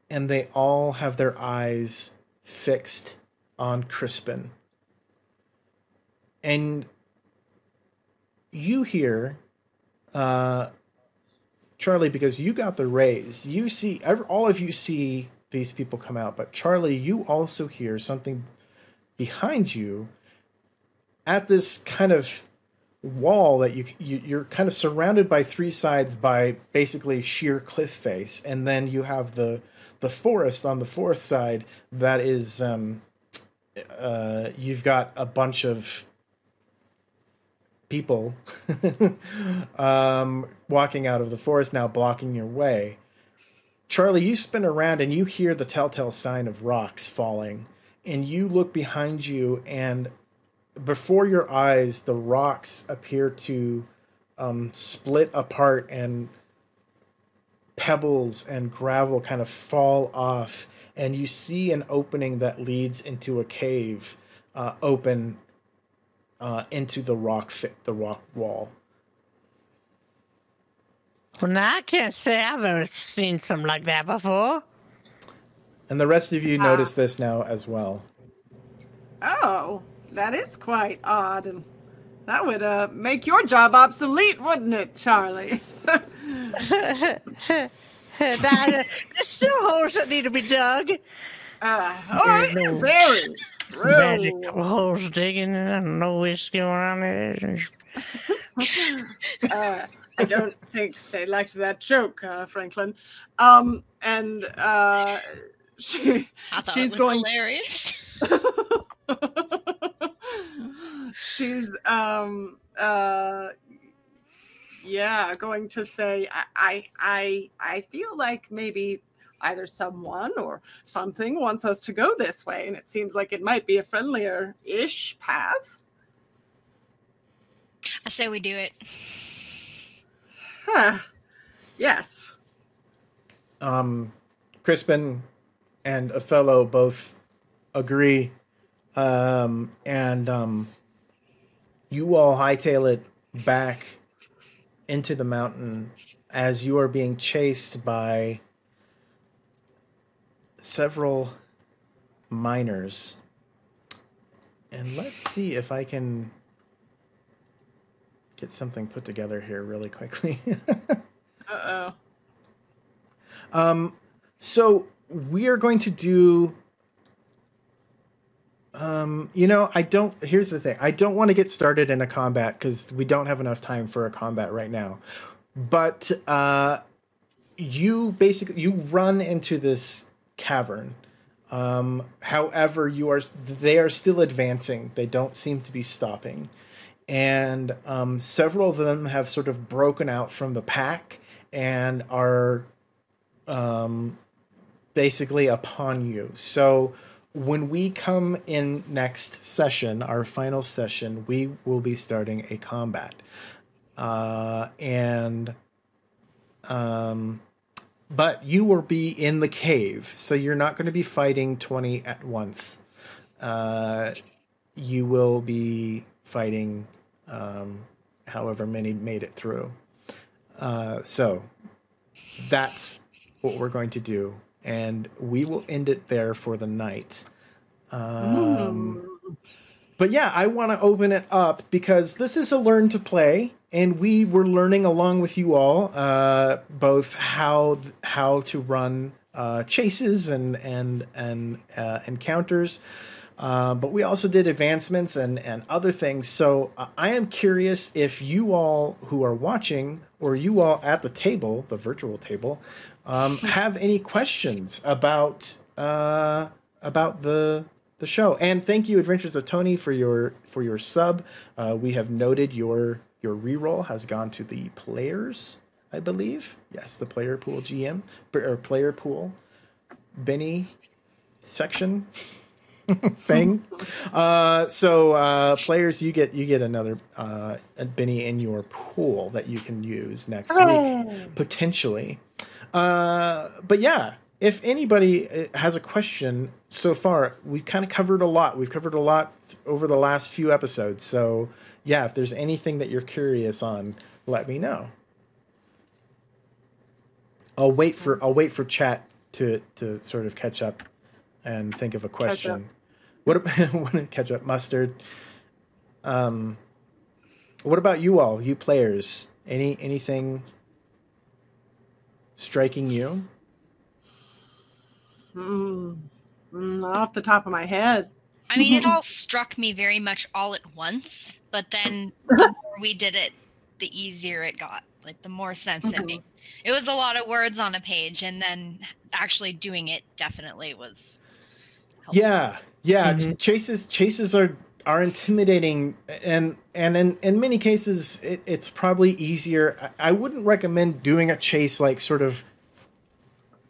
and they all have their eyes fixed on Crispin. And you hear uh Charlie because you got the raise you see ev- all of you see these people come out but Charlie you also hear something behind you at this kind of wall that you, you you're kind of surrounded by three sides by basically sheer cliff face. And then you have the the forest on the fourth side that is um uh you've got a bunch of people um walking out of the forest now blocking your way. Charlie you spin around and you hear the telltale sign of rocks falling and you look behind you and before your eyes the rocks appear to um, split apart and pebbles and gravel kind of fall off and you see an opening that leads into a cave uh, open uh, into the rock fi- the rock wall Well, now I can't say I've ever seen something like that before. and the rest of you Ah. notice this now as well Oh, that is quite odd. And that would uh, make your job obsolete, wouldn't it, Charlie? that, there's still holes that need to be dug. Uh, all right, no very Magic holes digging. and I don't know what's going on there. Uh, I don't think they liked that joke, uh, Franklin. Um, and uh, she, I thought She's it was going- hilarious. she's um uh yeah going to say I, I i i feel like maybe either someone or something wants us to go this way and it seems like it might be a friendlier ish path. I say we do it. huh. Yes. Um, Crispin and Othello both agree, um, and um, you all hightail it back into the mountain as you are being chased by several miners. And let's see if I can get something put together here really quickly. uh-oh Um, so we are going to do. Um, you know, I don't. Here's the thing. I don't want to get started in a combat because we don't have enough time for a combat right now. But uh, you basically you run into this cavern. Um, however, you are they are still advancing. They don't seem to be stopping, and um, several of them have sort of broken out from the pack and are um, basically upon you. So when we come in next session, our final session, we will be starting a combat. Uh, and um, but you will be in the cave, so you're not going to be fighting 20 at once. Uh, you will be fighting um, however many made it through. Uh, so that's what we're going to do, and we will end it there for the night. Um, but yeah, I want to open it up because this is a learn to play, and we were learning along with you all uh, both how how to run uh, chases and and and uh, encounters. Uh, but we also did advancements and, and other things. So uh, I am curious if you all who are watching or you all at the table, the virtual table, um, have any questions about uh, about the the show. And thank you, Adventures of Tony, for your for your sub. Uh, we have noted your your reroll has gone to the players, I believe. Yes, the player pool GM or player pool Benny section thing. Uh, so uh, players, you get you get another uh, Benny in your pool that you can use next week potentially. Uh, but yeah, if anybody uh, has a question so far, we've kind of covered a lot. We've covered a lot over the last few episodes. So, yeah, if there's anything that you're curious on, let me know. I'll wait for I'll wait for chat to to sort of catch up and think of a question. What about catch up mustard? Um, what about you all, you players? Any anything striking you? Mm, mm, off the top of my head. I mean, it all struck me very much all at once, but then the more we did it, the easier it got. Like the more sense it Mhm. made. It was a lot of words on a page, and then actually doing it definitely was. helpful. Yeah, yeah. Mhm. Chases chases are are intimidating, and and in in many cases, it, it's probably easier. I, I wouldn't recommend doing a chase like sort of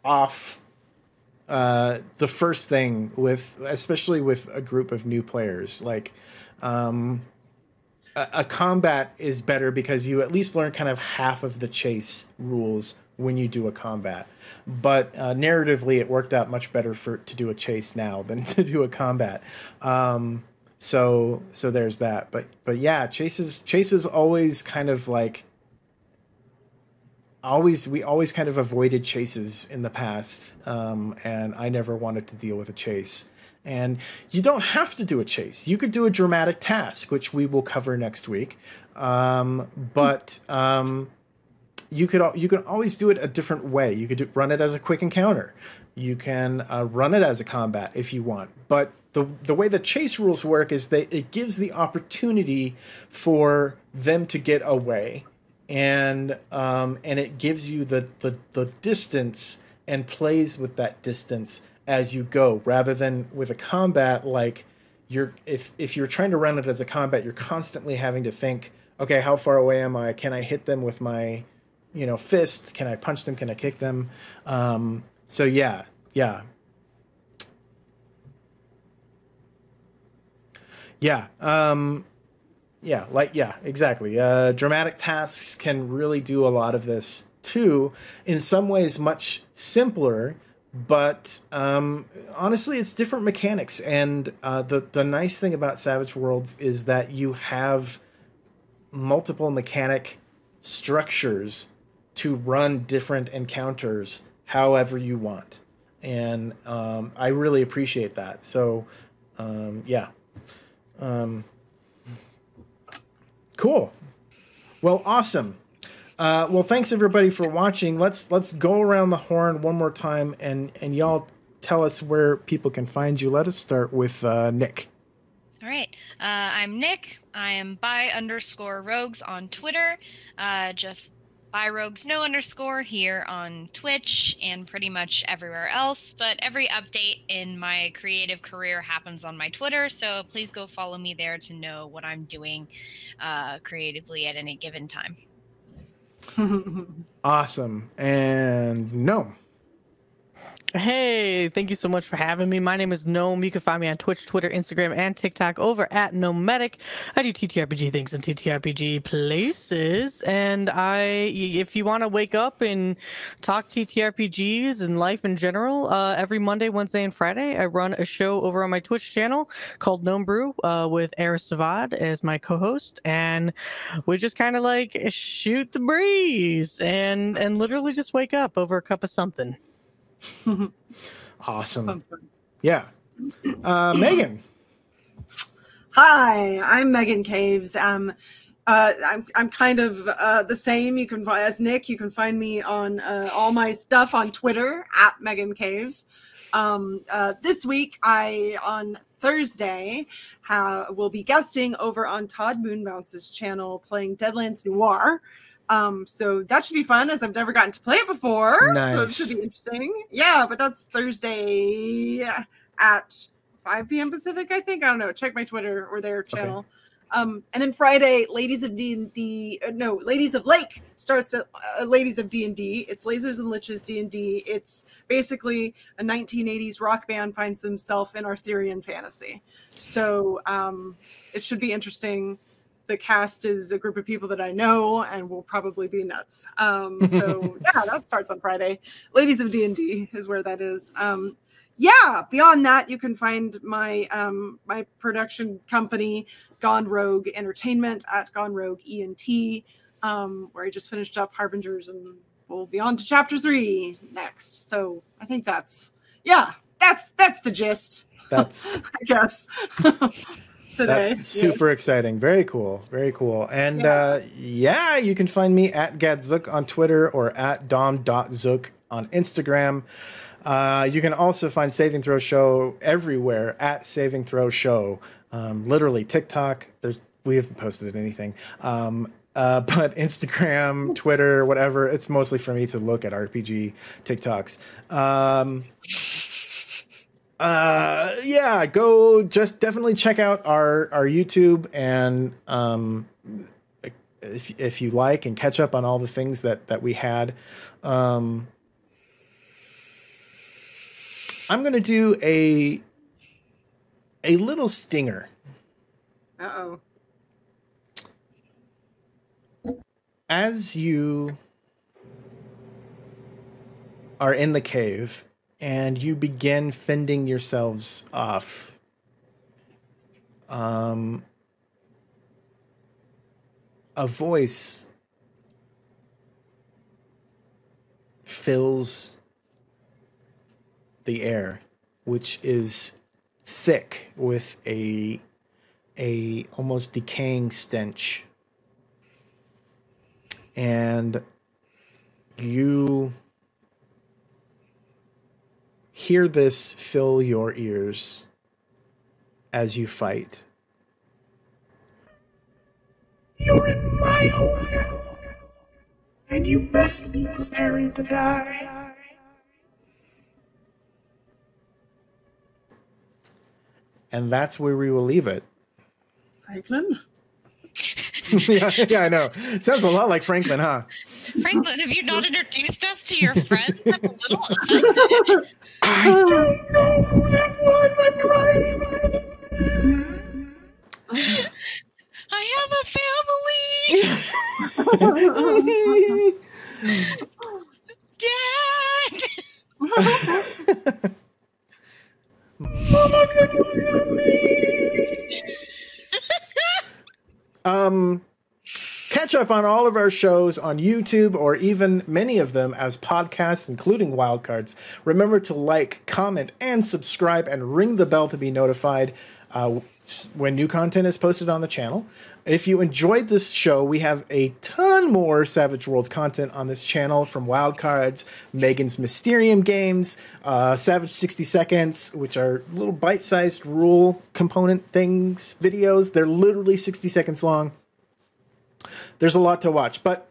off uh, the first thing with, especially with a group of new players. Like, um, a, a combat is better because you at least learn kind of half of the chase rules when you do a combat. But uh, narratively, it worked out much better for to do a chase now than to do a combat. Um, so so there's that. But but yeah, chases chases always kind of like always we always kind of avoided chases in the past um, and i never wanted to deal with a chase. And you don't have to do a chase. You could do a dramatic task which we will cover next week. Um, but um, you could you can always do it a different way. You could do, run it as a quick encounter. You can uh, run it as a combat if you want. But the the way the chase rules work is that it gives the opportunity for them to get away. And um, and it gives you the, the the distance and plays with that distance as you go rather than with a combat like you're if if you're trying to run it as a combat you're constantly having to think okay how far away am i? Can i hit them with my you know fist? Can i punch them? Can i kick them? Um, so yeah yeah yeah um, yeah like yeah exactly. Uh, dramatic tasks can really do a lot of this too in some ways much simpler but um, honestly it's different mechanics and uh, the, the nice thing about savage worlds is that you have multiple mechanic structures to run different encounters however you want and um, i really appreciate that. So um, yeah um, Cool. Well, awesome. Uh, well, thanks everybody for watching. Let's let's go around the horn one more time, and and y'all tell us where people can find you. Let us start with uh, Nik. All right. Uh, I'm Nik. I am bi underscore rogues on Twitter. Uh, just bi rogues no underscore here on Twitch and pretty much everywhere else. But every update in my creative career happens on my Twitter, so please go follow me there to know what I'm doing uh, creatively at any given time. Awesome. And no. Hey, thank you so much for having me. My name is Gnome. You can find me on Twitch, Twitter, Instagram, and TikTok over at Gnomedic. I do TTRPG things in TTRPG places, and I, if you want to wake up and talk TTRPGs and life in general, uh, every Monday, Wednesday, and Friday, I run a show over on my Twitch channel called Gnome Brew uh, with Eris Savad as my co-host, and we just kind of like shoot the breeze and and literally just wake up over a cup of something. Awesome. Yeah. Uh, Meghan. Hi, I'm Meghan Caves. Um, uh, I'm I'm kind of uh, the same. You can find as Nik. You can find me on uh, all my stuff on Twitter at Meghan Caves. Um, uh, this week, I on Thursday ha- will be guesting over on Todd Moonbounce's channel playing Deadlands Noir. Um, so that should be fun as I've never gotten to play it before. So it should be interesting. Yeah, but that's Thursday at 5 p.m. Pacific, I think. I don't know. Check my Twitter or their channel. Um, and then Friday, Ladies of D and D. uh, No, Ladies of Lake starts at uh, Ladies of D and D. It's Lasers and Liches D and D. It's basically a 1980s rock band finds themselves in Arthurian fantasy. So um, it should be interesting. The cast is a group of people that I know and will probably be nuts. Um, so yeah, that starts on Friday. Ladies of D and D is where that is. Um, yeah, beyond that, you can find my um, my production company, Gone Rogue Entertainment, at Gone Rogue ENT, um, where I just finished up Harbingers and we'll be on to chapter three next. So I think that's yeah, that's that's the gist. That's I guess. Today. That's super exciting. Very cool. Very cool. And yeah. Uh, yeah, you can find me at Gadzook on Twitter or at dom.zook on Instagram. Uh, you can also find Saving Throw Show everywhere at Saving Throw Show. Um, literally TikTok. There's we haven't posted anything. Um, uh, but Instagram, Twitter, whatever. It's mostly for me to look at RPG TikToks. Um, uh, yeah, go just definitely check out our our YouTube and um, if if you like and catch up on all the things that that we had. Um, I'm gonna do a a little stinger. Uh oh. As you are in the cave and you begin fending yourselves off. Um, a voice fills the air, which is thick with a a almost decaying stench. And you Hear this fill your ears as you fight. You're in my home now, and you best be preparing to die. And that's where we will leave it. Franklin? yeah, yeah, I know. It sounds a lot like Franklin, huh? Franklin, have you not introduced us to your friends? I'm a little offended. I don't know who that was. I'm crying. I have a family. Dad. Mama, can you hear me? um Catch up on all of our shows on YouTube or even many of them as podcasts, including Wildcards. Remember to like, comment, and subscribe and ring the bell to be notified uh, when new content is posted on the channel. If you enjoyed this show, we have a ton more Savage Worlds content on this channel from Wildcards, Meghan's Mysterium games, uh, Savage 60 Seconds, which are little bite sized rule component things, videos. They're literally 60 seconds long there's a lot to watch, but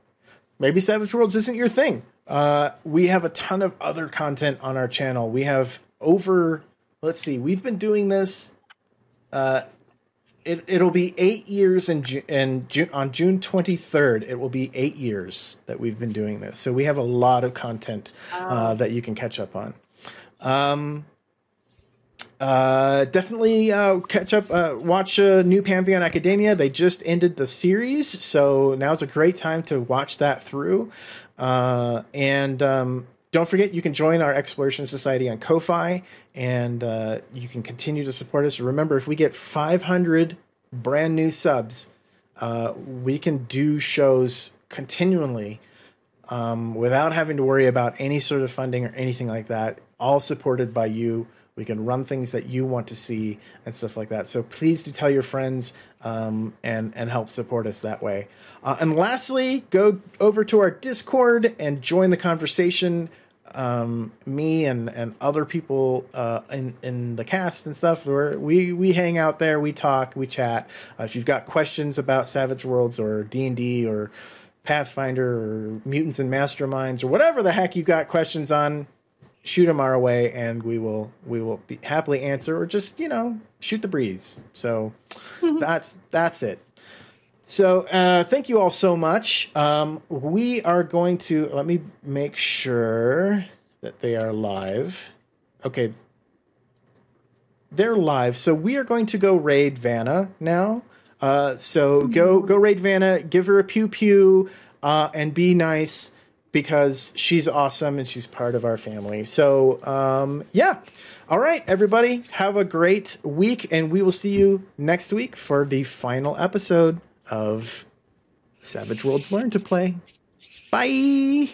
maybe Savage Worlds isn't your thing. Uh, we have a ton of other content on our channel. We have over, let's see, we've been doing this. Uh, it it'll be eight years in Ju- in June on June 23rd. It will be eight years that we've been doing this. So we have a lot of content uh, that you can catch up on. Um, uh, definitely uh, catch up, uh, watch uh, New Pantheon Academia. They just ended the series, so now's a great time to watch that through. Uh, and um, don't forget, you can join our Exploration Society on Ko-fi, and uh, you can continue to support us. Remember, if we get 500 brand new subs, we can do shows continually um, without having to worry about any sort of funding or anything like that. All supported by you we can run things that you want to see and stuff like that. So please do tell your friends um, and and help support us that way. Uh, and lastly, go over to our Discord and join the conversation. Um, me and and other people uh, in in the cast and stuff. Where we we hang out there, we talk, we chat. Uh, if you've got questions about Savage Worlds or D and D or Pathfinder or Mutants and Masterminds or whatever the heck you got questions on, shoot them our way and we will we will be happily answer or just you know shoot the breeze. So that's that's it. So uh, thank you all so much. Um, we are going to let me make sure that they are live. Okay. They're live. So we are going to go raid vanna now. Uh, so go go raid Vanna, give her a pew pew, uh, and be nice because she's awesome and she's part of our family. So um, yeah. All right, everybody, have a great week, and we will see you next week for the final episode of Savage Worlds Learn to Play. Bye.